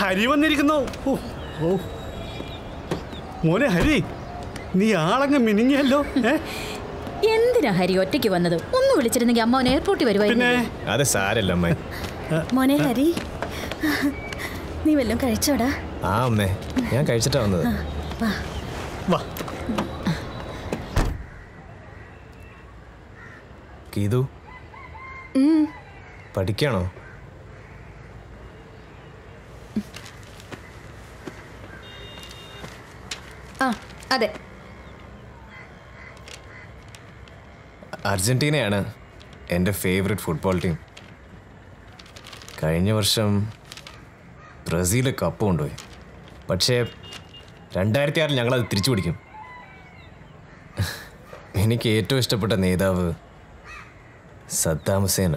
ഹരി വന്നിരിക്കുന്നു. ഓ. മോനെ ഹരി നീ ആളങ്ങ് മിനിങ്ങിയല്ലോ എന്തിനാ ഹരി ഒറ്റയ്ക്ക് വന്നത്? ഒന്ന് വിളിച്ചിരുന്നെങ്കിൽ അമ്മ എയർപോർട്ടിൽ വരുവായിരുന്നു അത് സാരല്ല അമ്മേ മോനെ ഹരി നീ വല്ലതും കഴിച്ചോടാ? ആ അമ്മേ. ഞാൻ കഴിച്ചിട്ടാ വന്നത്. വാ. വാ. ഗീതു ഉം. പഠിക്കാണോ ആ അതെ. അർജന്റീനയാണ് എന്റെ ഫേവററ്റ് ഫുട്ബോൾ ടീം കഴിഞ്ഞ വർഷം ബ്രസീൽ കപ്പ് കൊണ്ടുപോയി. പക്ഷേ രണ്ടായിരത്തി ആറിൽ ഞങ്ങളത് തിരിച്ചു പിടിക്കും. എനിക്ക് ഏറ്റവും ഇഷ്ടപ്പെട്ട നേതാവ് സദ്ദാം ഹുസേന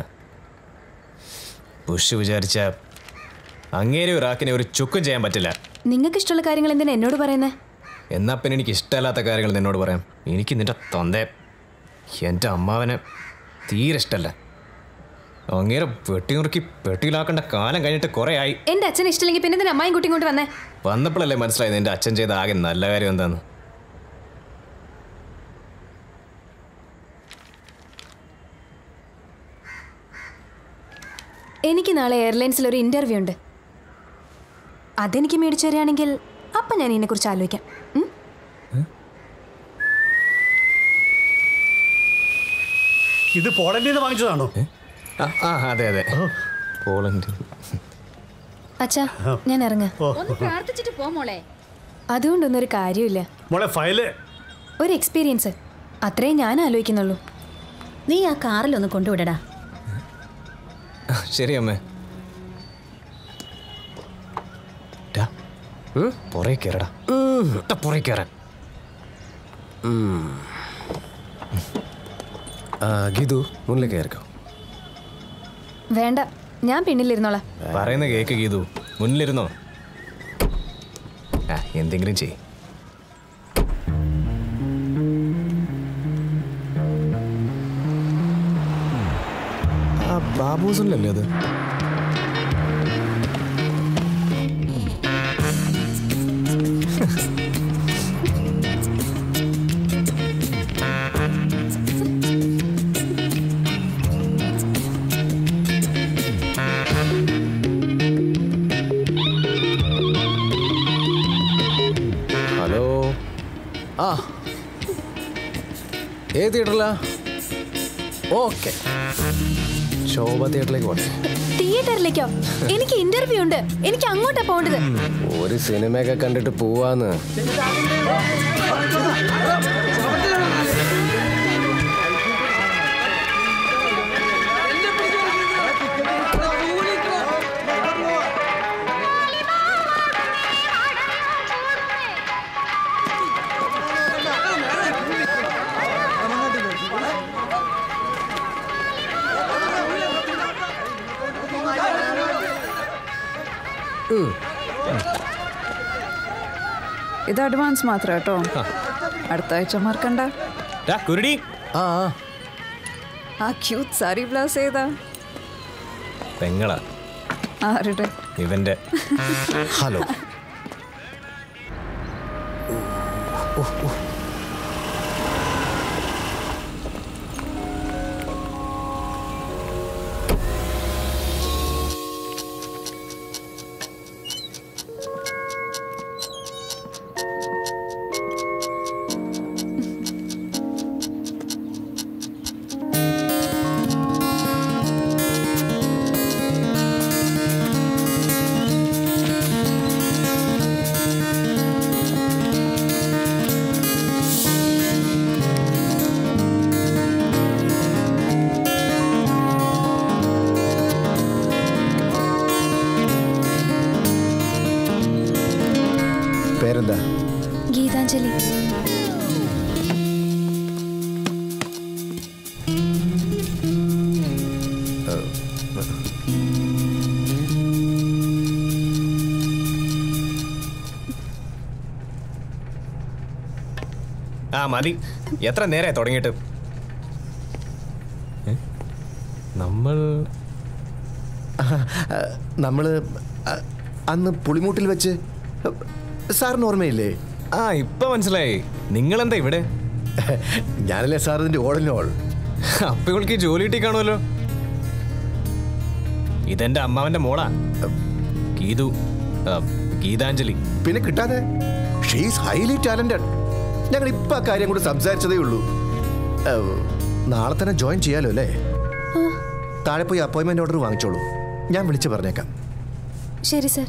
ബുഷ് വിചാരിച്ച അങ്ങേരെ ഇറാഖിനെ ഒരു ചുക്കും ചെയ്യാൻ പറ്റില്ല. നിങ്ങൾക്ക് ഇഷ്ടമുള്ള കാര്യങ്ങൾ എന്തിനാ എന്നോട് പറയുന്നേ? എന്നാ പിന്നെ എനിക്ക് ഇഷ്ടമല്ലാത്ത കാര്യങ്ങൾ നിന്നോട് പറയാം. എനിക്ക് നിന്റെ തൊന്തേ. എന്റെ അമ്മാവനെ തീരെ ഇഷ്ടമല്ല അങ്ങേരെ പെട്ടി നുറുക്കി പെട്ടിയിലാക്കേണ്ട കാലം കഴിഞ്ഞിട്ട് കുറേ ആയി. എന്റെ അച്ഛൻ ഇഷ്ടമില്ലെങ്കിൽ പിന്നെ എന്തിനാ അമ്മായും കുട്ടിയും കൊണ്ട് വന്നേ? വന്നപ്പോഴല്ലേ മനസ്സിലായത് എന്റെ അച്ഛൻ ചെയ്ത ആകെ നല്ല കാര്യം എന്താന്ന്. എനിക്ക് നാളെ എയർലൈൻസിൽ ഒരു ഇന്റർവ്യൂ ഉണ്ട്. അതെനിക്ക് മേടിച്ചു തരികയാണെങ്കിൽ അപ്പം ഞാൻ ഇതിനെക്കുറിച്ച് ആലോചിക്കാം. ഇത് പോളണ്ടിൽ നിന്ന് വാങ്ങിച്ചതാണോ? ആ അതെ അതെ. പോളണ്ട്. അച്ഛാ ഞാൻ ഇറങ്ങാം. ഒന്ന് പ്രാർത്ഥിച്ചിട്ട് പോ മോളെ. അതുകൊണ്ടൊന്നും ഒരു കാര്യമില്ല. മോളെ ഫയൽ. ഒരു എക്സ്പീരിയൻസ് അത്രേ ഞാൻ ആലോചിക്കുന്നുള്ളൂ. നീ ആ കാറിലൊന്ന് കൊണ്ടുവിടടാ. ശരി അമ്മേ. പുറകെ കയറടാ പുറകെ കയറാൻ ഗീതു മുന്നിലേക്ക് കയറിക്കോ. വേണ്ട ഞാൻ പിന്നിലിരുന്നോളാം. പറയുന്ന കേക്ക് ഗീതു. മുന്നിലിരുന്നോ? ആ എന്തെങ്കിലും ചെയ് ആ ബാബൂസല്ലേ അത്? ഹലോ. ആ. ഏത് തിയേറ്ററിലാ? ഓക്കെ. ശോഭ തിയേറ്ററിലേക്ക് പോട്ടെ. തിയേറ്ററിലേക്കോ? എനിക്ക് ഇന്റർവ്യൂ ഉണ്ട്. എനിക്ക് അങ്ങോട്ടാ പോകേണ്ടത്. ഒരു സിനിമയൊക്കെ കണ്ടിട്ട് പോവാന്ന്. ഇത് അഡ്വാൻസ് മാത്രം കേട്ടോ. അടുത്ത ആഴ്ച മറക്കണ്ട കുരുടി. ആ ആ. ക്യൂട്ട് സാരി ബ്ലൗസ് ഏതാ? പെങ്ങളാ. ആരുടെ? ഇവന്റെ. ഹലോ. മതി. എത്ര നേരെ തുടങ്ങിയിട്ട്? നമ്മൾ നമ്മൾ അന്ന് പുളിമൂട്ടിൽ വെച്ച് സാറിന് ഓർമ്മയില്ലേ? ആ ഇപ്പൊ മനസ്സിലായി. നിങ്ങൾ എന്താ ഇവിടെ? ഞാനല്ലേ സാർ ഇതിന്റെ ഓളിനോൾ അപ്പൊ ഇവൾക്ക് ജോലി കിട്ടി കാണുമല്ലോ. ഇതെന്റെ അമ്മാവന്റെ മോളാ. ഗീതു ഗീതാഞ്ജലി. പിന്നെ കിട്ടാതെ? ഷീസ് ഹൈലി ടാലന്റഡ് ഞങ്ങൾ ഇപ്പൊ ആ കാര്യം കൂടി സംസാരിച്ചതേ ഉള്ളൂ. നാളെ തന്നെ ജോയിൻ ചെയ്യാലോ അല്ലേ? താഴെ പോയി അപ്പോയിന്റ്മെന്റ് ഓർഡർ വാങ്ങിച്ചോളൂ. ഞാൻ വിളിച്ചു പറഞ്ഞേക്കാം. ശരി സർ.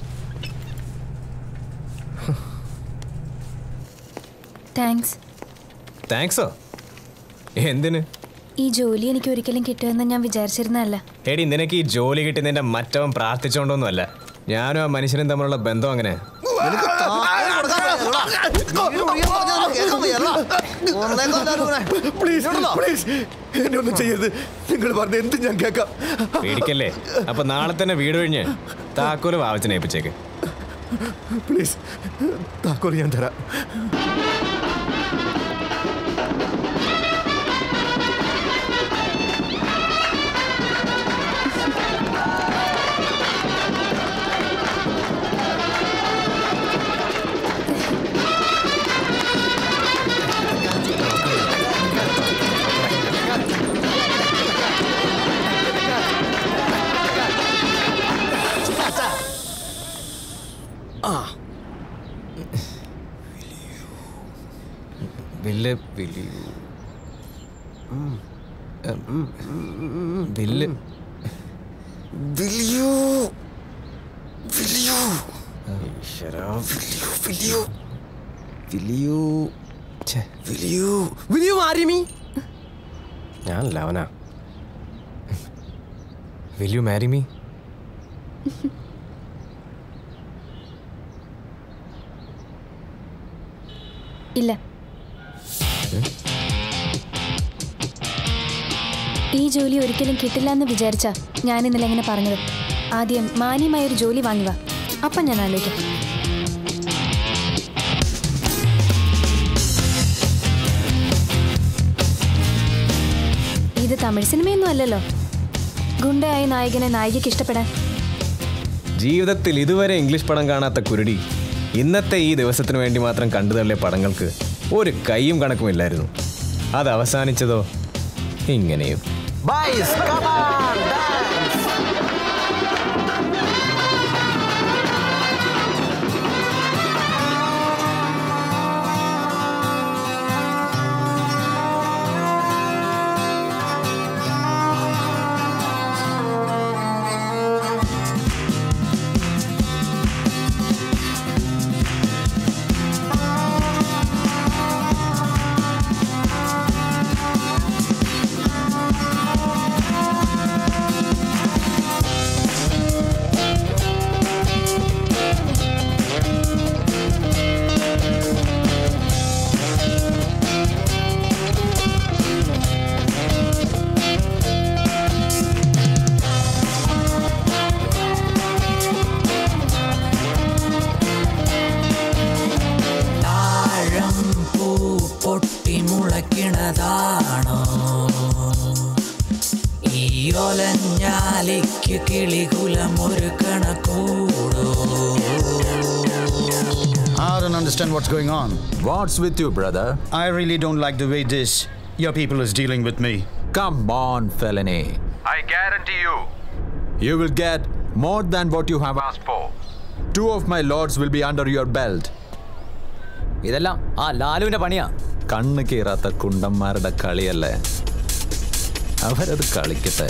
താങ്ക്സ്. താങ്ക്സോ? എന്തിന്? ഈ ജോലി എനിക്ക് ഒരിക്കലും കിട്ടുമെന്ന് ഞാൻ വിചാരിച്ചിരുന്നല്ല എടി നിനക്ക് ഈ ജോലി കിട്ടുന്നതിന്റെ മറ്റവൻ പ്രാർത്ഥിച്ചോണ്ടൊന്നുമല്ല. ഞാനും ആ മനുഷ്യനും തമ്മിലുള്ള ബന്ധം അങ്ങനെ. പ്ലീസ് പ്ലീസ് എന്നെ ഒന്നും ചെയ്യരുത് നിങ്ങൾ പറഞ്ഞ എന്ത് ഞാൻ കേൾക്കാം പേടിക്കല്ലേ? അപ്പൊ നാളെ തന്നെ വീട് കഴിഞ്ഞ് താക്കോൽ വാവച്ചനേപ്പിച്ചേക്ക് പ്ലീസ് താക്കോൽ ഞാൻ തരാം. വില്ല് വില്ല് will will you will you ഈശ്വരാ will you will you will you will you marry me ഞാൻ വിൽ യു മാരി മീ ഇല്ല. ഈ ജോലി ഒരിക്കലും കിട്ടില്ല എന്ന് വിചാരിച്ച ഞാൻ ഇന്നലെ എങ്ങനെ പറഞ്ഞത്. ആദ്യം മാന്യമായ ഒരു ജോലി വാങ്ങുക അപ്പം ഞാൻ ആലോചിക്കാം. ഇത് തമിഴ് സിനിമയൊന്നും അല്ലല്ലോ. ഗുണ്ടയായ നായകനെ നായികക്ക് ഇഷ്ടപ്പെടാൻ. ജീവിതത്തിൽ ഇതുവരെ ഇംഗ്ലീഷ് പടം കാണാത്ത കുരുടി ഇന്നത്തെ ഈ ദിവസത്തിന് വേണ്ടി മാത്രം കണ്ടു തള്ളിയ പടങ്ങൾക്ക് ഒരു കൈയും കണക്കുമില്ലായിരുന്നു. അത് അവസാനിച്ചതോ? ഇങ്ങനെയും. Baez Cabal! going on. What's with you, brother? I really don't like the way this your people is dealing with me. Come on, felony. I guarantee you. You will get more than what you have asked for. Two of my lords will be under your belt. ഇതെല്ലാം ആ ലാലുവിന്റെ പണിയാ കണ്ണ് കീറാത്ത കുണ്ടന്മാരുടെ കളിയല്ലേ അവരത് കളിക്കട്ടെ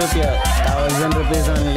rupees, thousand rupees only.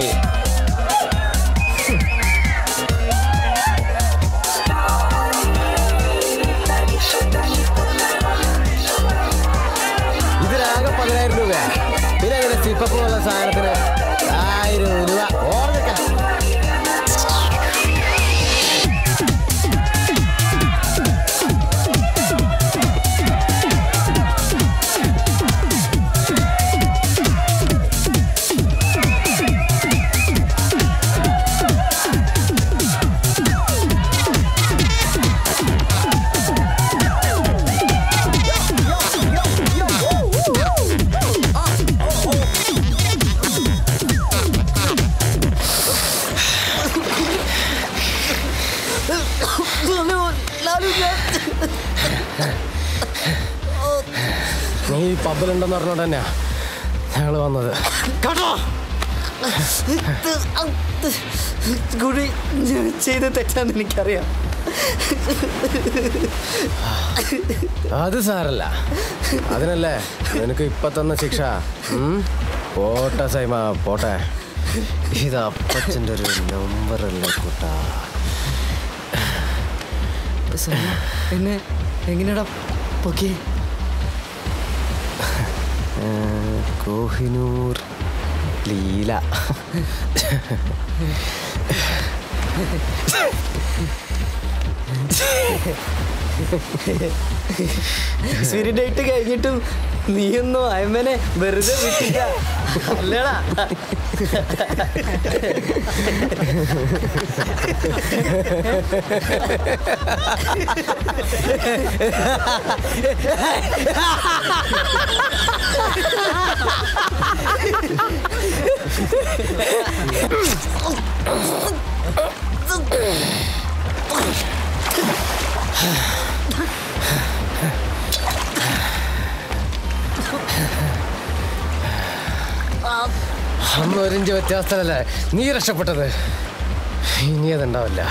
ചെയ്ത് തെറ്റാന്ന് എനിക്കറിയാം. അത് സാരല്ല. അതിനല്ലേ നിനക്ക് ഇപ്പൊ തന്ന ശിക്ഷ? പോട്ടെ സൈമ പോട്ടെ. ഇത് അപ്പച്ചന്റെ ഒരു നമ്പറല്ല കൂട്ടാ. എന്നെ എങ്ങനെയാടാ പൊക്കി കോഹിനൂർ ലീല. ഡേറ്റ് കഴിഞ്ഞിട്ടും നീയൊന്നും അയമ്മനെ വെറുതെ വിട്ടില്ല. അല്ലേടാ? അന്ന് ഒരിഞ്ച് വ്യത്യാസത്തിലല്ലേ? നീ രക്ഷപ്പെട്ടത്. ഇനി അതുണ്ടാവില്ല.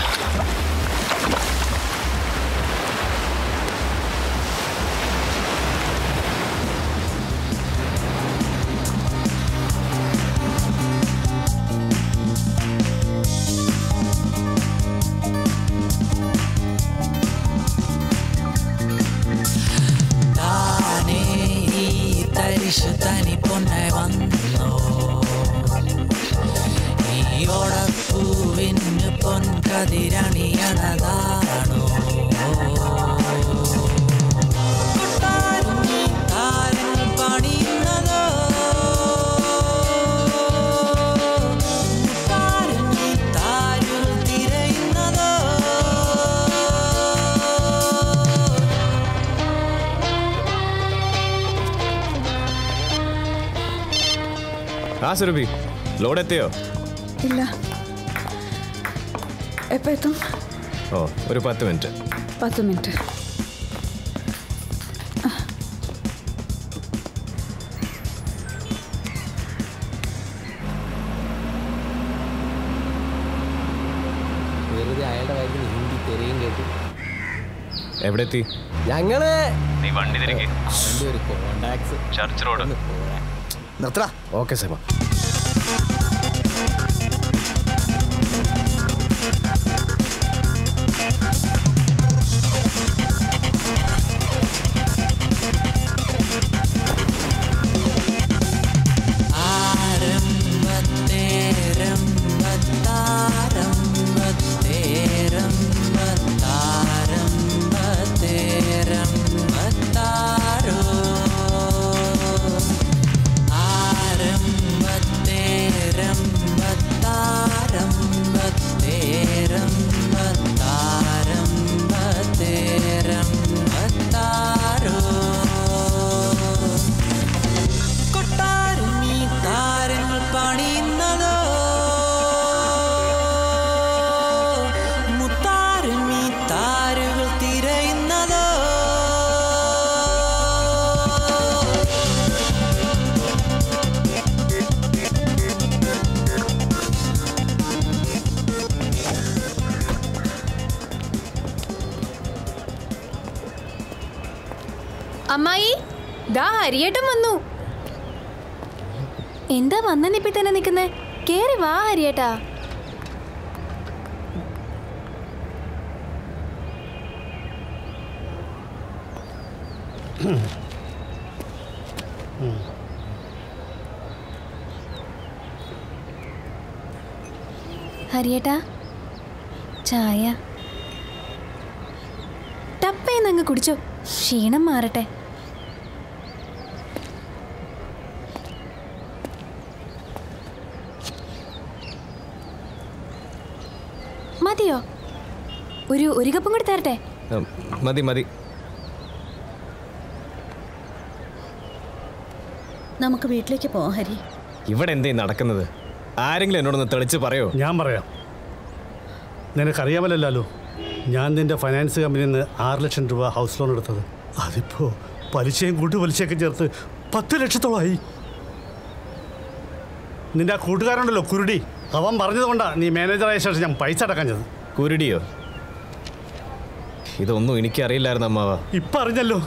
സുരഭി ലോഡ് എത്തിയോ? ഇല്ല. എപ്പോ എത്തും? ഓ ഒരു പത്ത് മിനിറ്റ്. പത്ത് മിനിറ്റ്. എവിടെ എത്തി ഞങ്ങൾ നീ വണ്ടി തിരികെ ചർച്ച് റോഡ്. നിർത്തടാ. ഓക്കെ സൈമ. Bye. ഹരിയേട്ടാ ഹരിയേട്ടാ ചായ. ടപ്പേന്നങ്ങ് കുടിച്ചോ. ക്ഷീണം മാറട്ടെ. ഒരു കപ്പും കൂടി തരട്ടെ? മതി മതി. നമുക്ക് വീട്ടിലേക്ക് പോവാം ഹരി. ഇവിടെ എന്തേ നടക്കുന്നത്? ആരെങ്കിലും എന്നോടൊന്ന് തെളിച്ച് പറയോ? ഞാൻ പറയാം. നിനക്കറിയാമല്ലോ ഞാൻ നിന്റെ ഫൈനാൻസ് കമ്പനിയിൽ നിന്ന് ആറ് ലക്ഷം രൂപ ഹൗസ് ലോൺ എടുത്തത്. അതിപ്പോ പലിശയും കൂട്ടു പലിശയൊക്കെ ചേർത്ത് പത്ത് ലക്ഷത്തോളമായി നിന്റെ ആ കൂട്ടുകാരുണ്ടല്ലോ കുരുടി. അവൻ പറഞ്ഞതുകൊണ്ടാണ് നീ മാനേജറായ ശേഷം ഞാൻ പൈസ അടക്കാഞ്ഞത് കുരുടിയോ? ഇതൊന്നും എനിക്കറിയില്ലായിരുന്നു അമ്മാവ. ഇപ്പൊ അറിഞ്ഞല്ലോ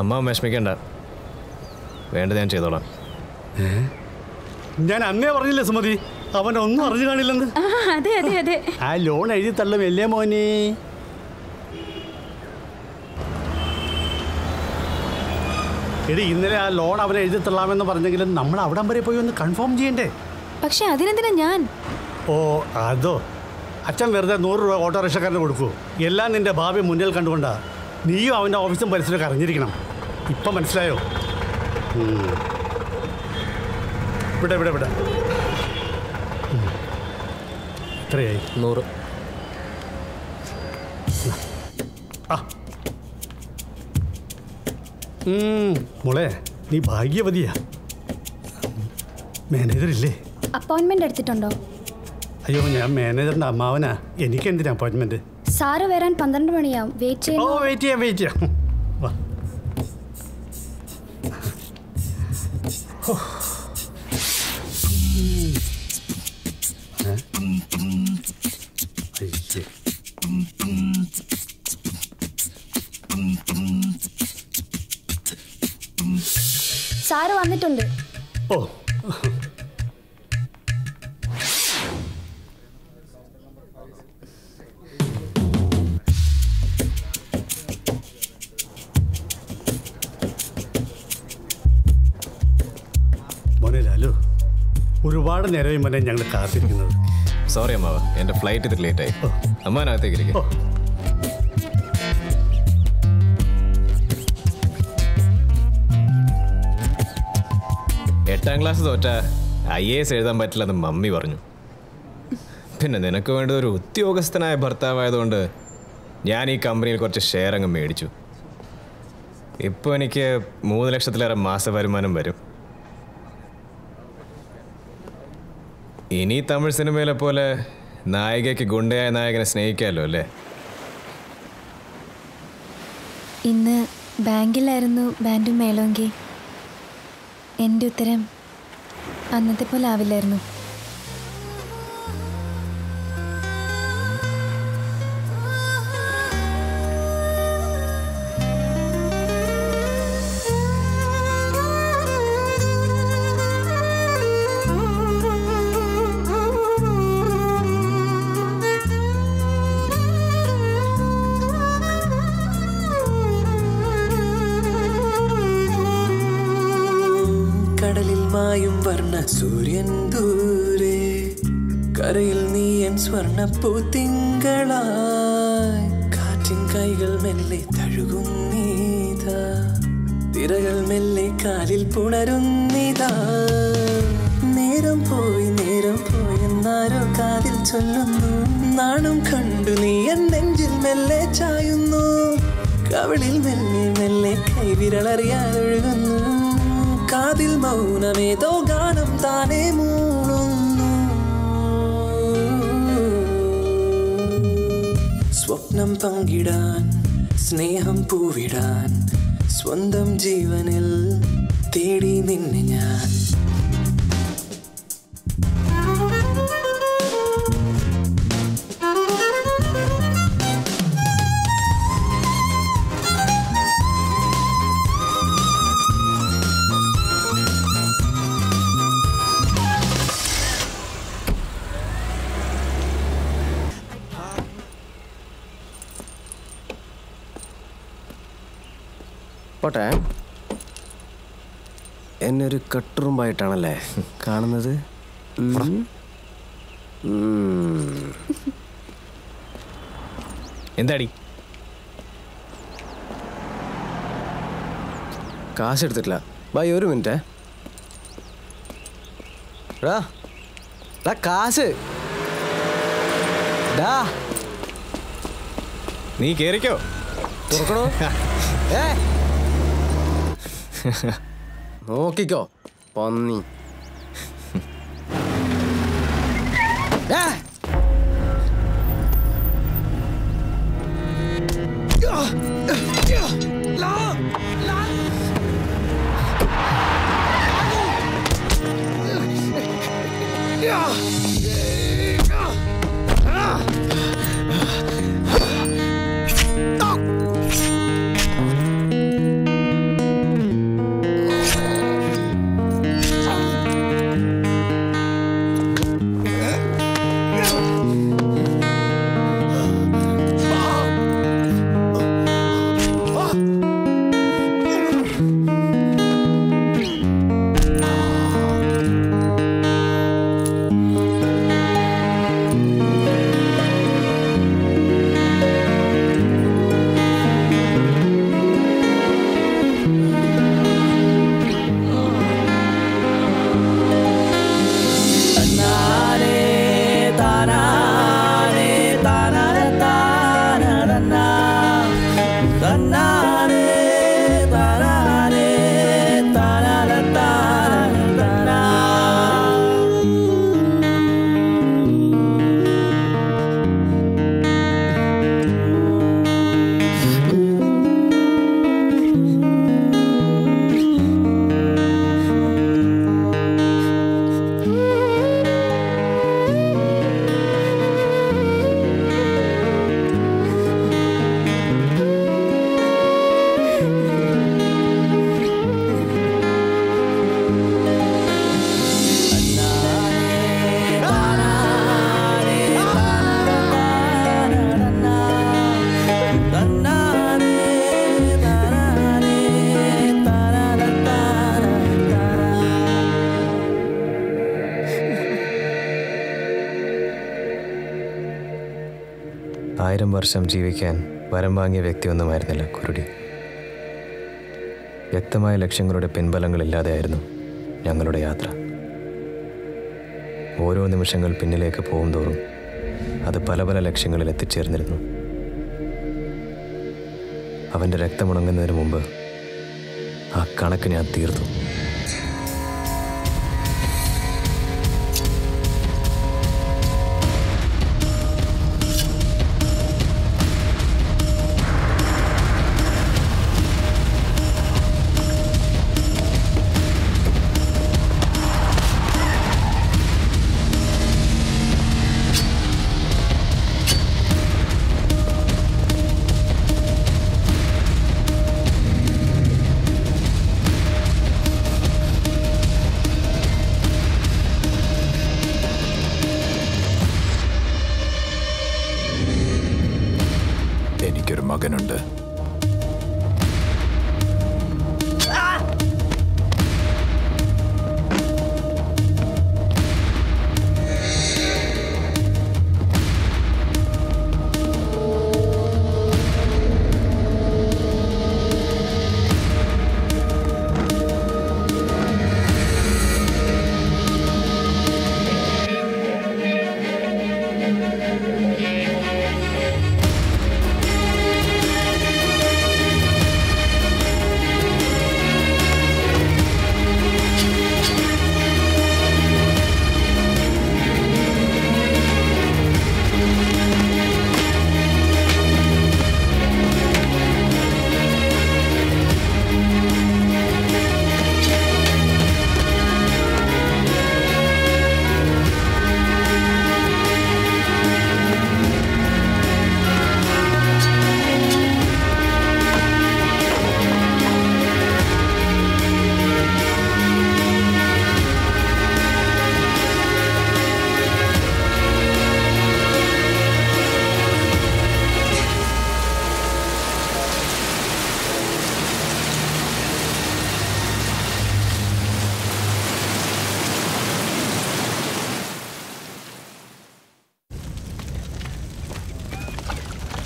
അമ്മാവൻ വിഷമിക്കണ്ട. വേണ്ടത് ഞാൻ ചെയ്തോളാം. ഞാൻ അന്നേ പറഞ്ഞില്ലേ സുമതി? അവൻ ഒന്നും അറിഞ്ഞു കാണില്ലെന്ന്. ആ അതെ അതെ അതെ. ആ ലോൺ എഴുതി തള്ളും അല്ലേ മോനെ? എടി ഇന്നലെ ആ ലോൺ അവനെ എഴുതി തള്ളാമെന്ന് പറഞ്ഞെങ്കിലും നമ്മൾ അവിടം വരെ പോയി ഒന്ന് കൺഫേം ചെയ്യണ്ടേ? പക്ഷെ അതിനെന്തിനാ ഞാൻ? ഓ അതോ. അച്ഛൻ വെറുതെ നൂറ് രൂപ ഓട്ടോറിക്ഷക്കാരന് കൊടുക്കൂ. എല്ലാം നിന്റെ ഭാവി മുന്നിൽ കണ്ടുകൊണ്ടാ നീയും അവന്റെ ഓഫീസും പരിസരമൊക്കെ അറിഞ്ഞിരിക്കണം. ഇപ്പം മനസ്സിലായോ. ഇവിടെ ഇവിടെ ഇവിടെ. എത്രയായി? നൂറ്. ആ. മോളെ നീ ഭാഗ്യവതിയാ. മാനേജർ ഇല്ലേ? അപ്പോയിന്റ്മെന്റ് എടുത്തിട്ടുണ്ടോ? അയ്യോ ഞാൻ മാനേജറിന്റെ അമ്മാവനാ. എനിക്ക് എന്തിനാ അപ്പോയിന്റ്മെന്റ് സാറ് വരാൻ പന്ത്രണ്ട് മണിയാവും. വെയിറ്റ് ഓ വെയിറ്റ് ചെയ്യാം വെയിറ്റ് ചെയ്യാം. നേരമായി മോനെ ഞങ്ങൾ കാത്തിരിക്കുന്നത്. സോറി അമ്മാവ എന്റെ ഫ്ലൈറ്റ് ലേറ്റ് ലേറ്റായി അമ്മാനകത്തേക്ക് ഇരിക്കും. എട്ടാം ക്ലാസ് തോറ്റ ഐ എ എസ് എഴുതാൻ പറ്റില്ലെന്ന് മമ്മി പറഞ്ഞു. പിന്നെ നിനക്ക് വേണ്ടത് ഒരു ഉദ്യോഗസ്ഥനായ ഭർത്താവായതുകൊണ്ട് ഞാൻ ഈ കമ്പനിയിൽ കുറച്ച് ഷെയർ അങ്ങ് മേടിച്ചു. ഇപ്പോൾ എനിക്ക് മൂന്ന് ലക്ഷത്തിലേറെ മാസ വരുമാനം വരും. ഇനി തമിഴ് സിനിമയിലെ പോലെ നായികയ്ക്ക് ഗുണ്ടയായ നായകനെ സ്നേഹിക്കാമല്ലോ അല്ലേ? ഇന്ന് ബാങ്കിലായിരുന്നു ബാൻഡും മേലോങ്കി എന്റെ ഉത്തരം അന്നത്തെ പോലെ ആവില്ലായിരുന്നു. Potência കാശ് എടുത്തിട്ടില്ല ബൈ ഒരു മിനിറ്റ്. കാശ്. ഡാ നീ കേറിക്കോ. തുറക്കണോ? ഏ? നോക്കിക്കോ. പന്നി. വർഷം ജീവിക്കാൻ വരം വാങ്ങിയ വ്യക്തിയൊന്നുമായിരുന്നില്ല കുരുടി. വ്യക്തമായ ലക്ഷ്യങ്ങളുടെ പിൻബലങ്ങളില്ലാതെയായിരുന്നു ഞങ്ങളുടെ യാത്ര. ഓരോ നിമിഷങ്ങൾ പിന്നിലേക്ക് പോകും തോറും അത് പല പല ലക്ഷ്യങ്ങളിൽ എത്തിച്ചേർന്നിരുന്നു. അവന്റെ രക്തമുണങ്ങുന്നതിന് മുമ്പ് ആ കണക്ക് ഞാൻ തീർത്തു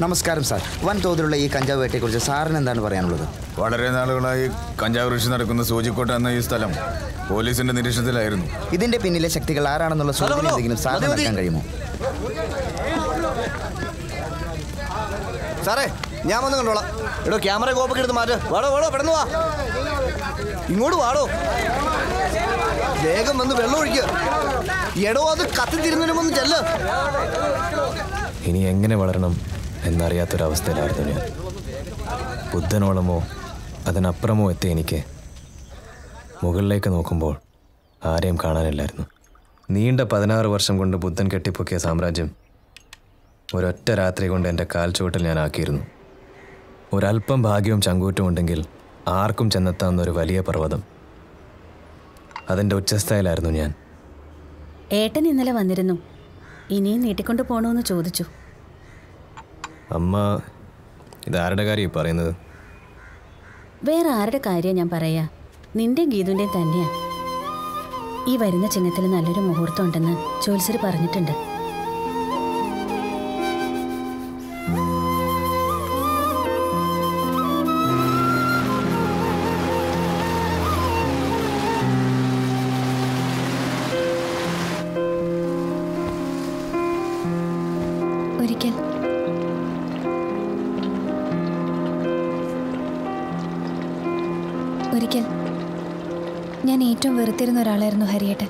നമസ്കാരം സാർ. വൻതോതിലുള്ള ഈ കഞ്ചാവ് വേട്ടയെക്കുറിച്ച് സാറിന് എന്താണ് പറയാനുള്ളത്? വളരെ നാളുകളായി കഞ്ചാവ് കൃഷി നടക്കുന്ന സൂചിക്കോട്ട എന്ന ഈ സ്ഥലം പോലീസിന്റെ നിരീക്ഷണത്തിലായിരുന്നു. ഇതിന്റെ പിന്നിലെ ശക്തികൾ ആരാണെന്നുള്ള സൂചന എന്തെങ്കിലും സാറിന് നൽകാൻ കഴിയുമോ? സാറേ ഞാൻ വന്ന് കണ്ടോളാം. എടോ ക്യാമറ കോപ്പൊക്കെ എടുത്ത് മാറ്റ്. വാടോ വാടോ പെട്ടെന്ന് വാ. ഇങ്ങോട്ട് വാടോ. വേഗം വന്ന് വെള്ളം ഒഴിക്കുക എടോ അത് കത്തിത്തിരുന്നതിനും ഒന്ന് ചെല്ല്. ഇനി എങ്ങനെ വളരണം? എന്നറിയാത്തൊരവസ്ഥയിലായിരുന്നു ഞാൻ. ബുദ്ധനോളമോ അതിനപ്പുറമോ എത്തിയ എനിക്ക് മുകളിലേക്ക് നോക്കുമ്പോൾ ആരെയും കാണാനില്ലായിരുന്നു. നീണ്ട പതിനാറ് വർഷം കൊണ്ട് ബുദ്ധൻ കെട്ടിപ്പൊക്കിയ സാമ്രാജ്യം ഒരൊറ്റ രാത്രി കൊണ്ട് എന്റെ കാൽച്ചുവട്ടിൽ ഞാൻ ആക്കിയിരുന്നു. ഒരല്പം ഭാഗ്യവും ചങ്കൂറ്റും ഉണ്ടെങ്കിൽ ആർക്കും ചെന്നെത്താവുന്ന ഒരു വലിയ പർവതം. അതിന്റെ ഉച്ചസ്ഥായിലായിരുന്നു ഞാൻ. ഏട്ടൻ ഇന്നലെ വന്നിരുന്നു. ഇനിയും നീട്ടിക്കൊണ്ട് പോകണമെന്ന് ചോദിച്ചു. അമ്മ ഇതാരുടെ കാര്യം പറയുന്നത്? വേറെ ആരുടെ കാര്യം ഞാൻ പറയാ? നിന്റെ ഗീതുവിന്റെ തന്നെയാ. ഈ വരുന്ന ചിങ്ങത്തിൽ നല്ലൊരു മുഹൂർത്തം ഉണ്ടെന്ന് ജോത്സര് പറഞ്ഞിട്ടുണ്ട്. വെറുത്തിരുന്ന ഒരാളായിരുന്നു ഹരിയേട്ടൻ.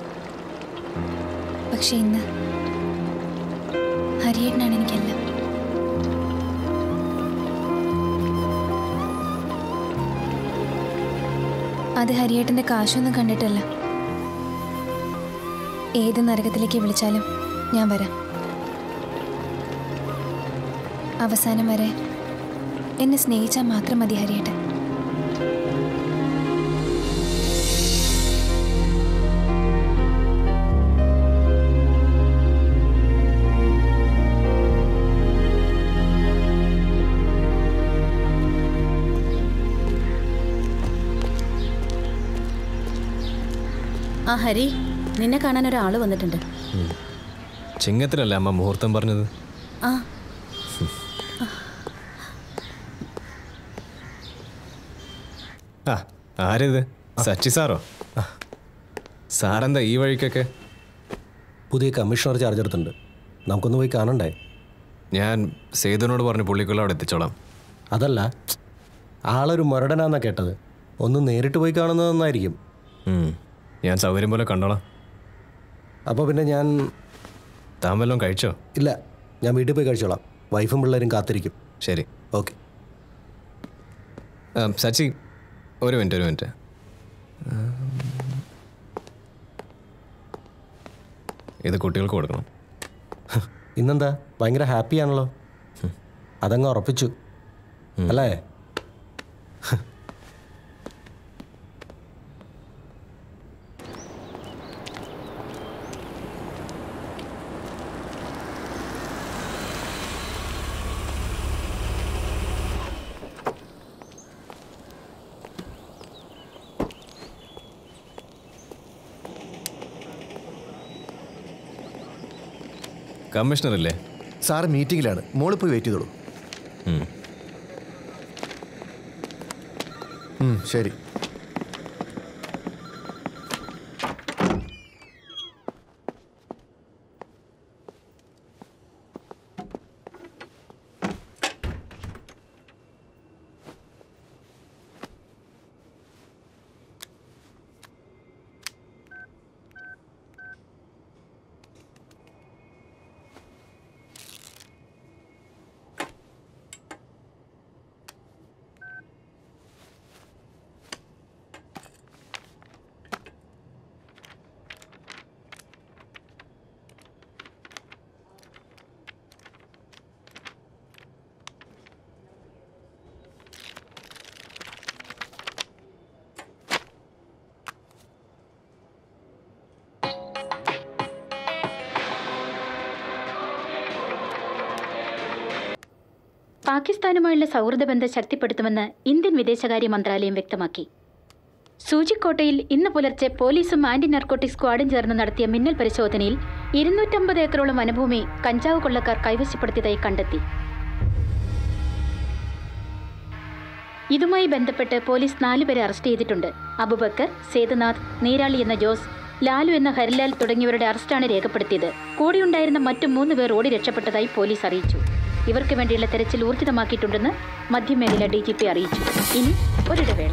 പക്ഷെ ഇന്ന് ഹരിയേട്ടനാണ് എനിക്കെല്ലാം. അത് ഹരിയേട്ടന്റെ കാശൊന്നും കണ്ടിട്ടല്ല. ഏത് നരകത്തിലേക്ക് വിളിച്ചാലും ഞാൻ വരാം. അവസാനം വരെ എന്നെ സ്നേഹിച്ചാൽ മാത്രം മതി ഹരിയേട്ടൻ. ആ ഹരി നിന്നെ കാണാൻ ഒരാൾ വന്നിട്ടുണ്ട്. ചിങ്ങത്തിനല്ലേ അമ്മ മുഹൂർത്തം പറഞ്ഞത്? ആ. ആ ആരിത്? സച്ചി സാറോ? സാറെന്താ ഈ വഴിക്കൊക്കെ? പുതിയ കമ്മീഷണർ ചാർജ് എടുത്തിട്ടുണ്ട്. നമുക്കൊന്ന് പോയി കാണണ്ടേ? ഞാൻ സേതുവിനോട് പറഞ്ഞു പുള്ളിക്കുള്ള അവിടെ എത്തിച്ചോളാം. അതല്ല ആളൊരു മുരടനാന്നാ കേട്ടത്. ഒന്ന് നേരിട്ട് പോയി കാണുന്നത് നന്നായിരിക്കും ഞാൻ സൗകര്യം പോലെ കണ്ടോളാം. അപ്പോൾ പിന്നെ ഞാൻ താൻ വല്ലതും കഴിച്ചോ? ഇല്ല ഞാൻ വീട്ടിൽ പോയി കഴിച്ചോളാം. വൈഫും പിള്ളേരും കാത്തിരിക്കും. ശരി. ഓക്കെ. സച്ചി ഒരു മിനിറ്റ് ഒരു മിനിറ്റ്. ഇത് കുട്ടികൾക്ക് കൊടുക്കണം. ഇന്നെന്താ? ഭയങ്കര ഹാപ്പിയാണല്ലോ അതങ്ങ് ഉറപ്പിച്ചു. അല്ലേ? കമ്മീഷണർ അല്ലേ സാർ മീറ്റിങ്ങിലാണ്. മോൾ പോയി വെയിറ്റ് ചെയ്തോളൂ. ശരി. സൗഹൃദ ബന്ധം ശക്തിപ്പെടുത്തുമെന്ന് ഇന്ത്യൻ വിദേശകാര്യ മന്ത്രാലയം വ്യക്തമാക്കി. സൂചിക്കോട്ടയിൽ ഇന്ന് പുലർച്ചെ പോലീസും ആന്റി നർക്കോട്ടിക് സ്ക്വാഡും ചേർന്ന് നടത്തിയ മിന്നൽ പരിശോധനയിൽ ഇരുന്നൂറ്റമ്പത് ഏക്കറോളം വനഭൂമി കഞ്ചാവ് കൊള്ളക്കാർ കൈവശപ്പെടുത്തിയതായി കണ്ടെത്തി. ഇതുമായി ബന്ധപ്പെട്ട് പോലീസ് നാലുപേരെ അറസ്റ്റ് ചെയ്തിട്ടുണ്ട്. അബുബക്കർ സേതുനാഥ് നീരാളി എന്ന ജോസ് ലാലു എന്ന ഹരിലാൽ തുടങ്ങിയവരുടെ അറസ്റ്റാണ് രേഖപ്പെടുത്തിയത്. കൂടെയുണ്ടായിരുന്ന മറ്റു മൂന്ന് പേർ ഓടി രക്ഷപ്പെട്ടതായി പോലീസ് അറിയിച്ചു. ഇവർക്ക് വേണ്ടിയുള്ള തെരച്ചിൽ ഊർജിതമാക്കിയിട്ടുണ്ടെന്ന് മധ്യമേഖല ഡി ജി പി അറിയിച്ചു. ഇനി ഒരിടവേള.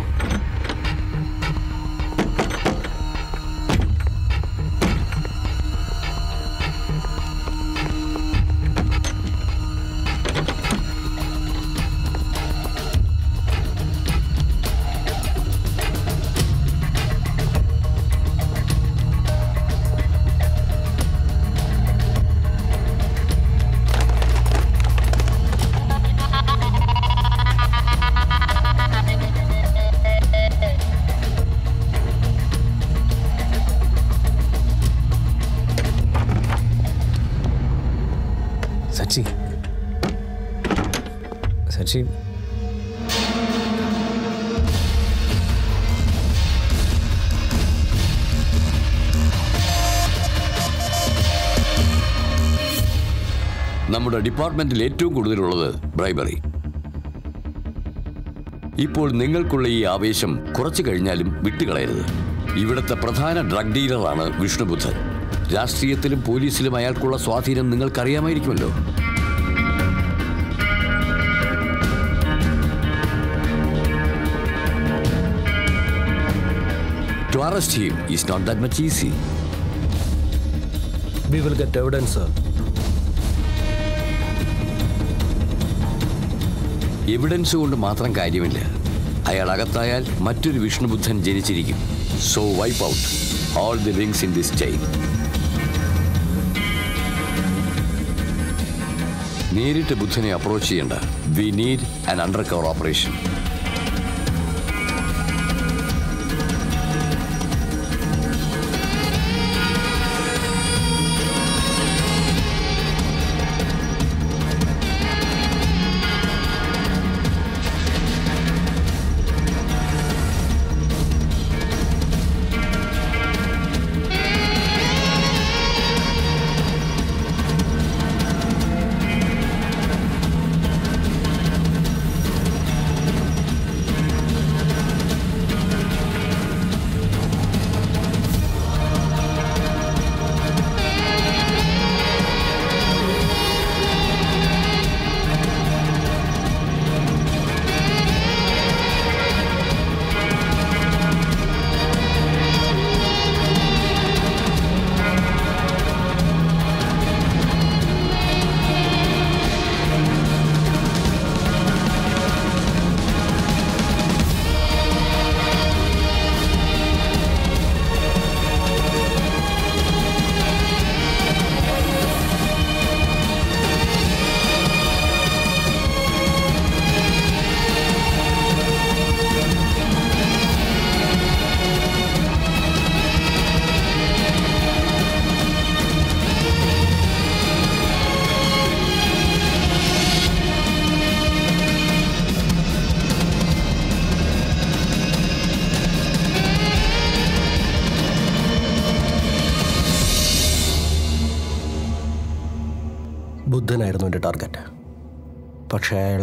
സച്ചി നമ്മുടെ ഡിപ്പാർട്ട്മെന്റിൽ ഏറ്റവും കൂടുതലുള്ളത് ബ്രൈബറി. ഇപ്പോൾ നിങ്ങൾക്കുള്ള ഈ ആവേശം കുറച്ചു കഴിഞ്ഞാലും വിട്ടുകളയരുത്. ഇവിടുത്തെ പ്രധാന ഡ്രഗ് ഡീലറാണ് വിഷ്ണുബുദ്ധൻ. രാഷ്ട്രീയത്തിലും പോലീസിലും അയാൾക്കുള്ള സ്വാധീനം നിങ്ങൾക്കറിയാമായിരിക്കുമല്ലോ. Arrest him. Is not that much easy. We will get evidence, sir. Evidence കൊണ്ട് മാത്രം കാര്യമില്ല. അയാൾ അകത്തായാൽ മറ്റൊരു വിഷ്ണുബുദ്ധൻ ജനിച്ചിരിക്കും. So wipe out all the links in this chain നേരിട്ട് ബുദ്ധനെ അപ്രോച്ച് ചെയ്യേണ്ട. We need an undercover operation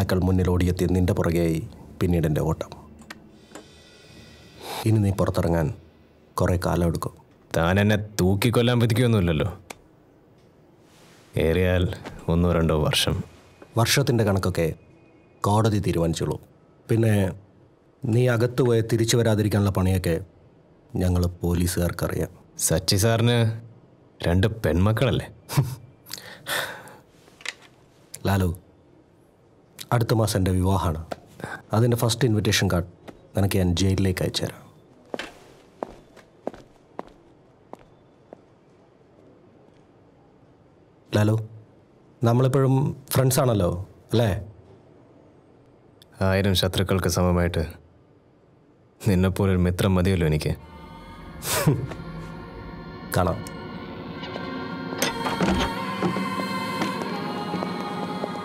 അയാളെക്കാൾ മുന്നിൽ ഓടിയെത്തി നിന്റെ പുറകെയായി പിന്നീട് എന്റെ ഓട്ടം. ഇനി നീ പുറത്തിറങ്ങാൻ കുറേ കാലം എടുക്കും. താൻ എന്നെ തൂക്കിക്കൊല്ലാൻ വിധിക്കൊന്നുമില്ലല്ലോ. ഏറിയാൽ ഒന്നോ രണ്ടോ വർഷം. വർഷത്തിന്റെ കണക്കൊക്കെ കോടതി തീരുമാനിച്ചുള്ളൂ പിന്നെ നീ അകത്ത് പോയി തിരിച്ചു വരാതിരിക്കാനുള്ള പണിയൊക്കെ ഞങ്ങൾ പോലീസുകാർക്കറിയാം. സച്ചി സാറിന് രണ്ട് പെൺമക്കളല്ലേ? ലാലു അടുത്ത മാസം എന്റെ വിവാഹമാണ്. അതിന്റെ ഫസ്റ്റ് ഇൻവിറ്റേഷൻ കാർഡ് നിനക്ക് ഞാൻ ജയിലിലേക്ക് അയച്ചുതരാം. ലാലോ നമ്മളിപ്പോഴും ഫ്രണ്ട്സ് ആണല്ലോ അല്ലേ? ആയിരം ശത്രുക്കൾക്ക് സമമായിട്ട് നിന്നെപ്പോലൊരു മിത്രം മതിയല്ലോ എനിക്ക്. കാണാം.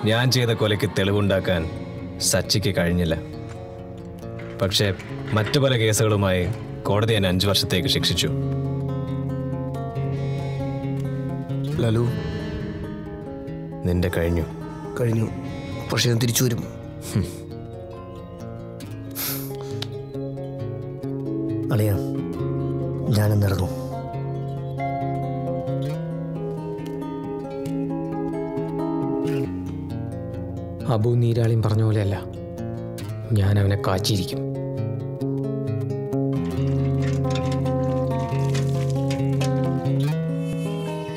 ഞാൻ ചെയ്ത കൊലയ്ക്ക് തെളിവുണ്ടാക്കാൻ സച്ചിക്ക് കഴിഞ്ഞില്ല. പക്ഷേ മറ്റു പല കേസുകളുമായി കോടതി എന്നെ അഞ്ചു വർഷത്തേക്ക് ശിക്ഷിച്ചു. ലലു. നിന്റെ കഴിഞ്ഞു. കഴിഞ്ഞു. പക്ഷെ ഞാൻ തിരിച്ചു വരും. അളിയ. അബു നീരാളിയും പറഞ്ഞ പോലെയല്ല. ഞാൻ അവനെ കാച്ചിരിക്കും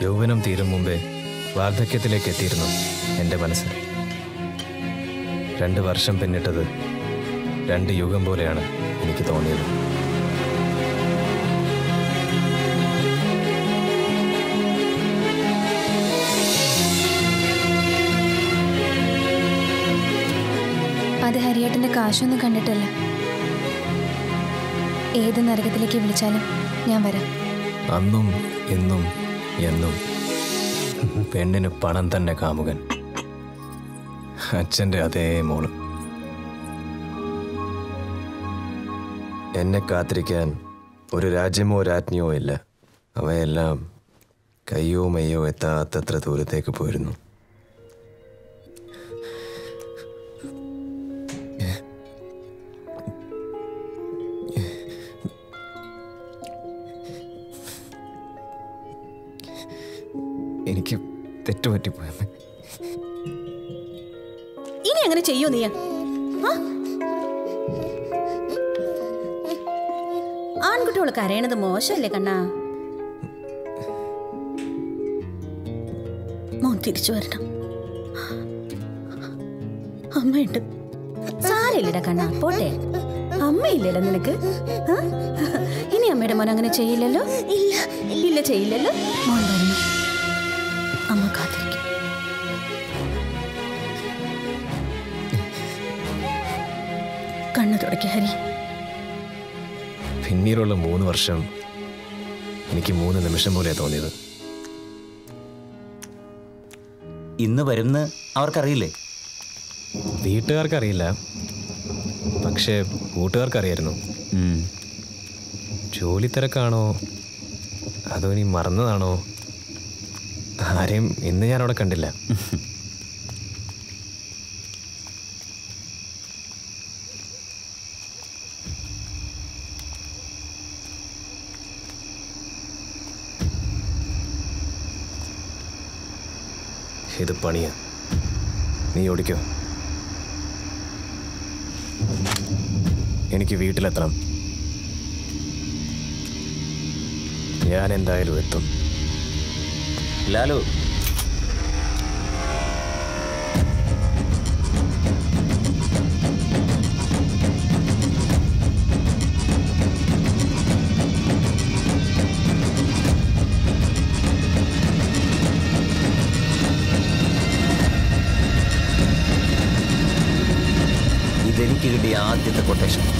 യൗവനം തീരും മുമ്പേ വാർദ്ധക്യത്തിലേക്ക് എത്തിയിരുന്നു എന്റെ മനസ്സ്. രണ്ട് വർഷം പിന്നിട്ടത് രണ്ട് യുഗം പോലെയാണ് എനിക്ക് തോന്നിയത്. ഹരിയേട്ടന്റെ കാശൊന്നും കണ്ടിട്ടല്ല. ഏത് നരകത്തിലേക്ക് വിളിച്ചാലും ഞാൻ വരാം. അന്നും എന്നും എന്നും പെണ്ണിന് പണം തന്നെ കാമുകൻ. അച്ഛന്റെ അതേ മോൾ. എന്നെ കാത്തിരിക്കാൻ ഒരു രാജ്യമോ രാജ്ഞിയോ ഇല്ല. അവയെല്ലാം കയ്യോ മെയ്യോ എത്താത്തത്ര ദൂരത്തേക്ക് പോയിരുന്നു. മോശമല്ലേ കണ്ണാ? മോൻ തിരിച്ചു വരണം. അമ്മയുണ്ട്. സാരയില്ലടാ കണ്ണാ പോട്ടെ. അമ്മയില്ലല്ലോ നിനക്ക്? ഇനി അമ്മയുടെ മോൻ അങ്ങനെ ചെയ്യില്ലല്ലോ? ഇല്ല ഇല്ല ചെയ്യില്ലല്ലോ? മോൻ വരണം. അമ്മ കാത്തിരിക്കും. കണ്ണു തുടക്കി ഹരി. പിന്നീടുള്ള മൂന്ന് വർഷം എനിക്ക് മൂന്ന് നിമിഷം പോലെ തോന്നിയത്. ഇന്ന് വരുമെന്ന് അവർക്കറിയില്ലേ? വീട്ടുകാർക്കറിയില്ല. പക്ഷേ കൂട്ടുകാർക്കറിയായിരുന്നു. ജോലി തിരക്കാണോ? അതോ ഇനി മറന്നതാണോ? ആരെയും ഇന്ന് ഞാൻ അവിടെ കണ്ടില്ല ഇത് പണിയാ. നീ ഓടിക്കോ. എനിക്ക് വീട്ടിലെത്തണം. ഞാൻ എന്തായാലും എത്തും. ലാലു ഇതെനിക്ക് കിട്ടിയ ആദ്യത്തെ കൊട്ടേഷൻ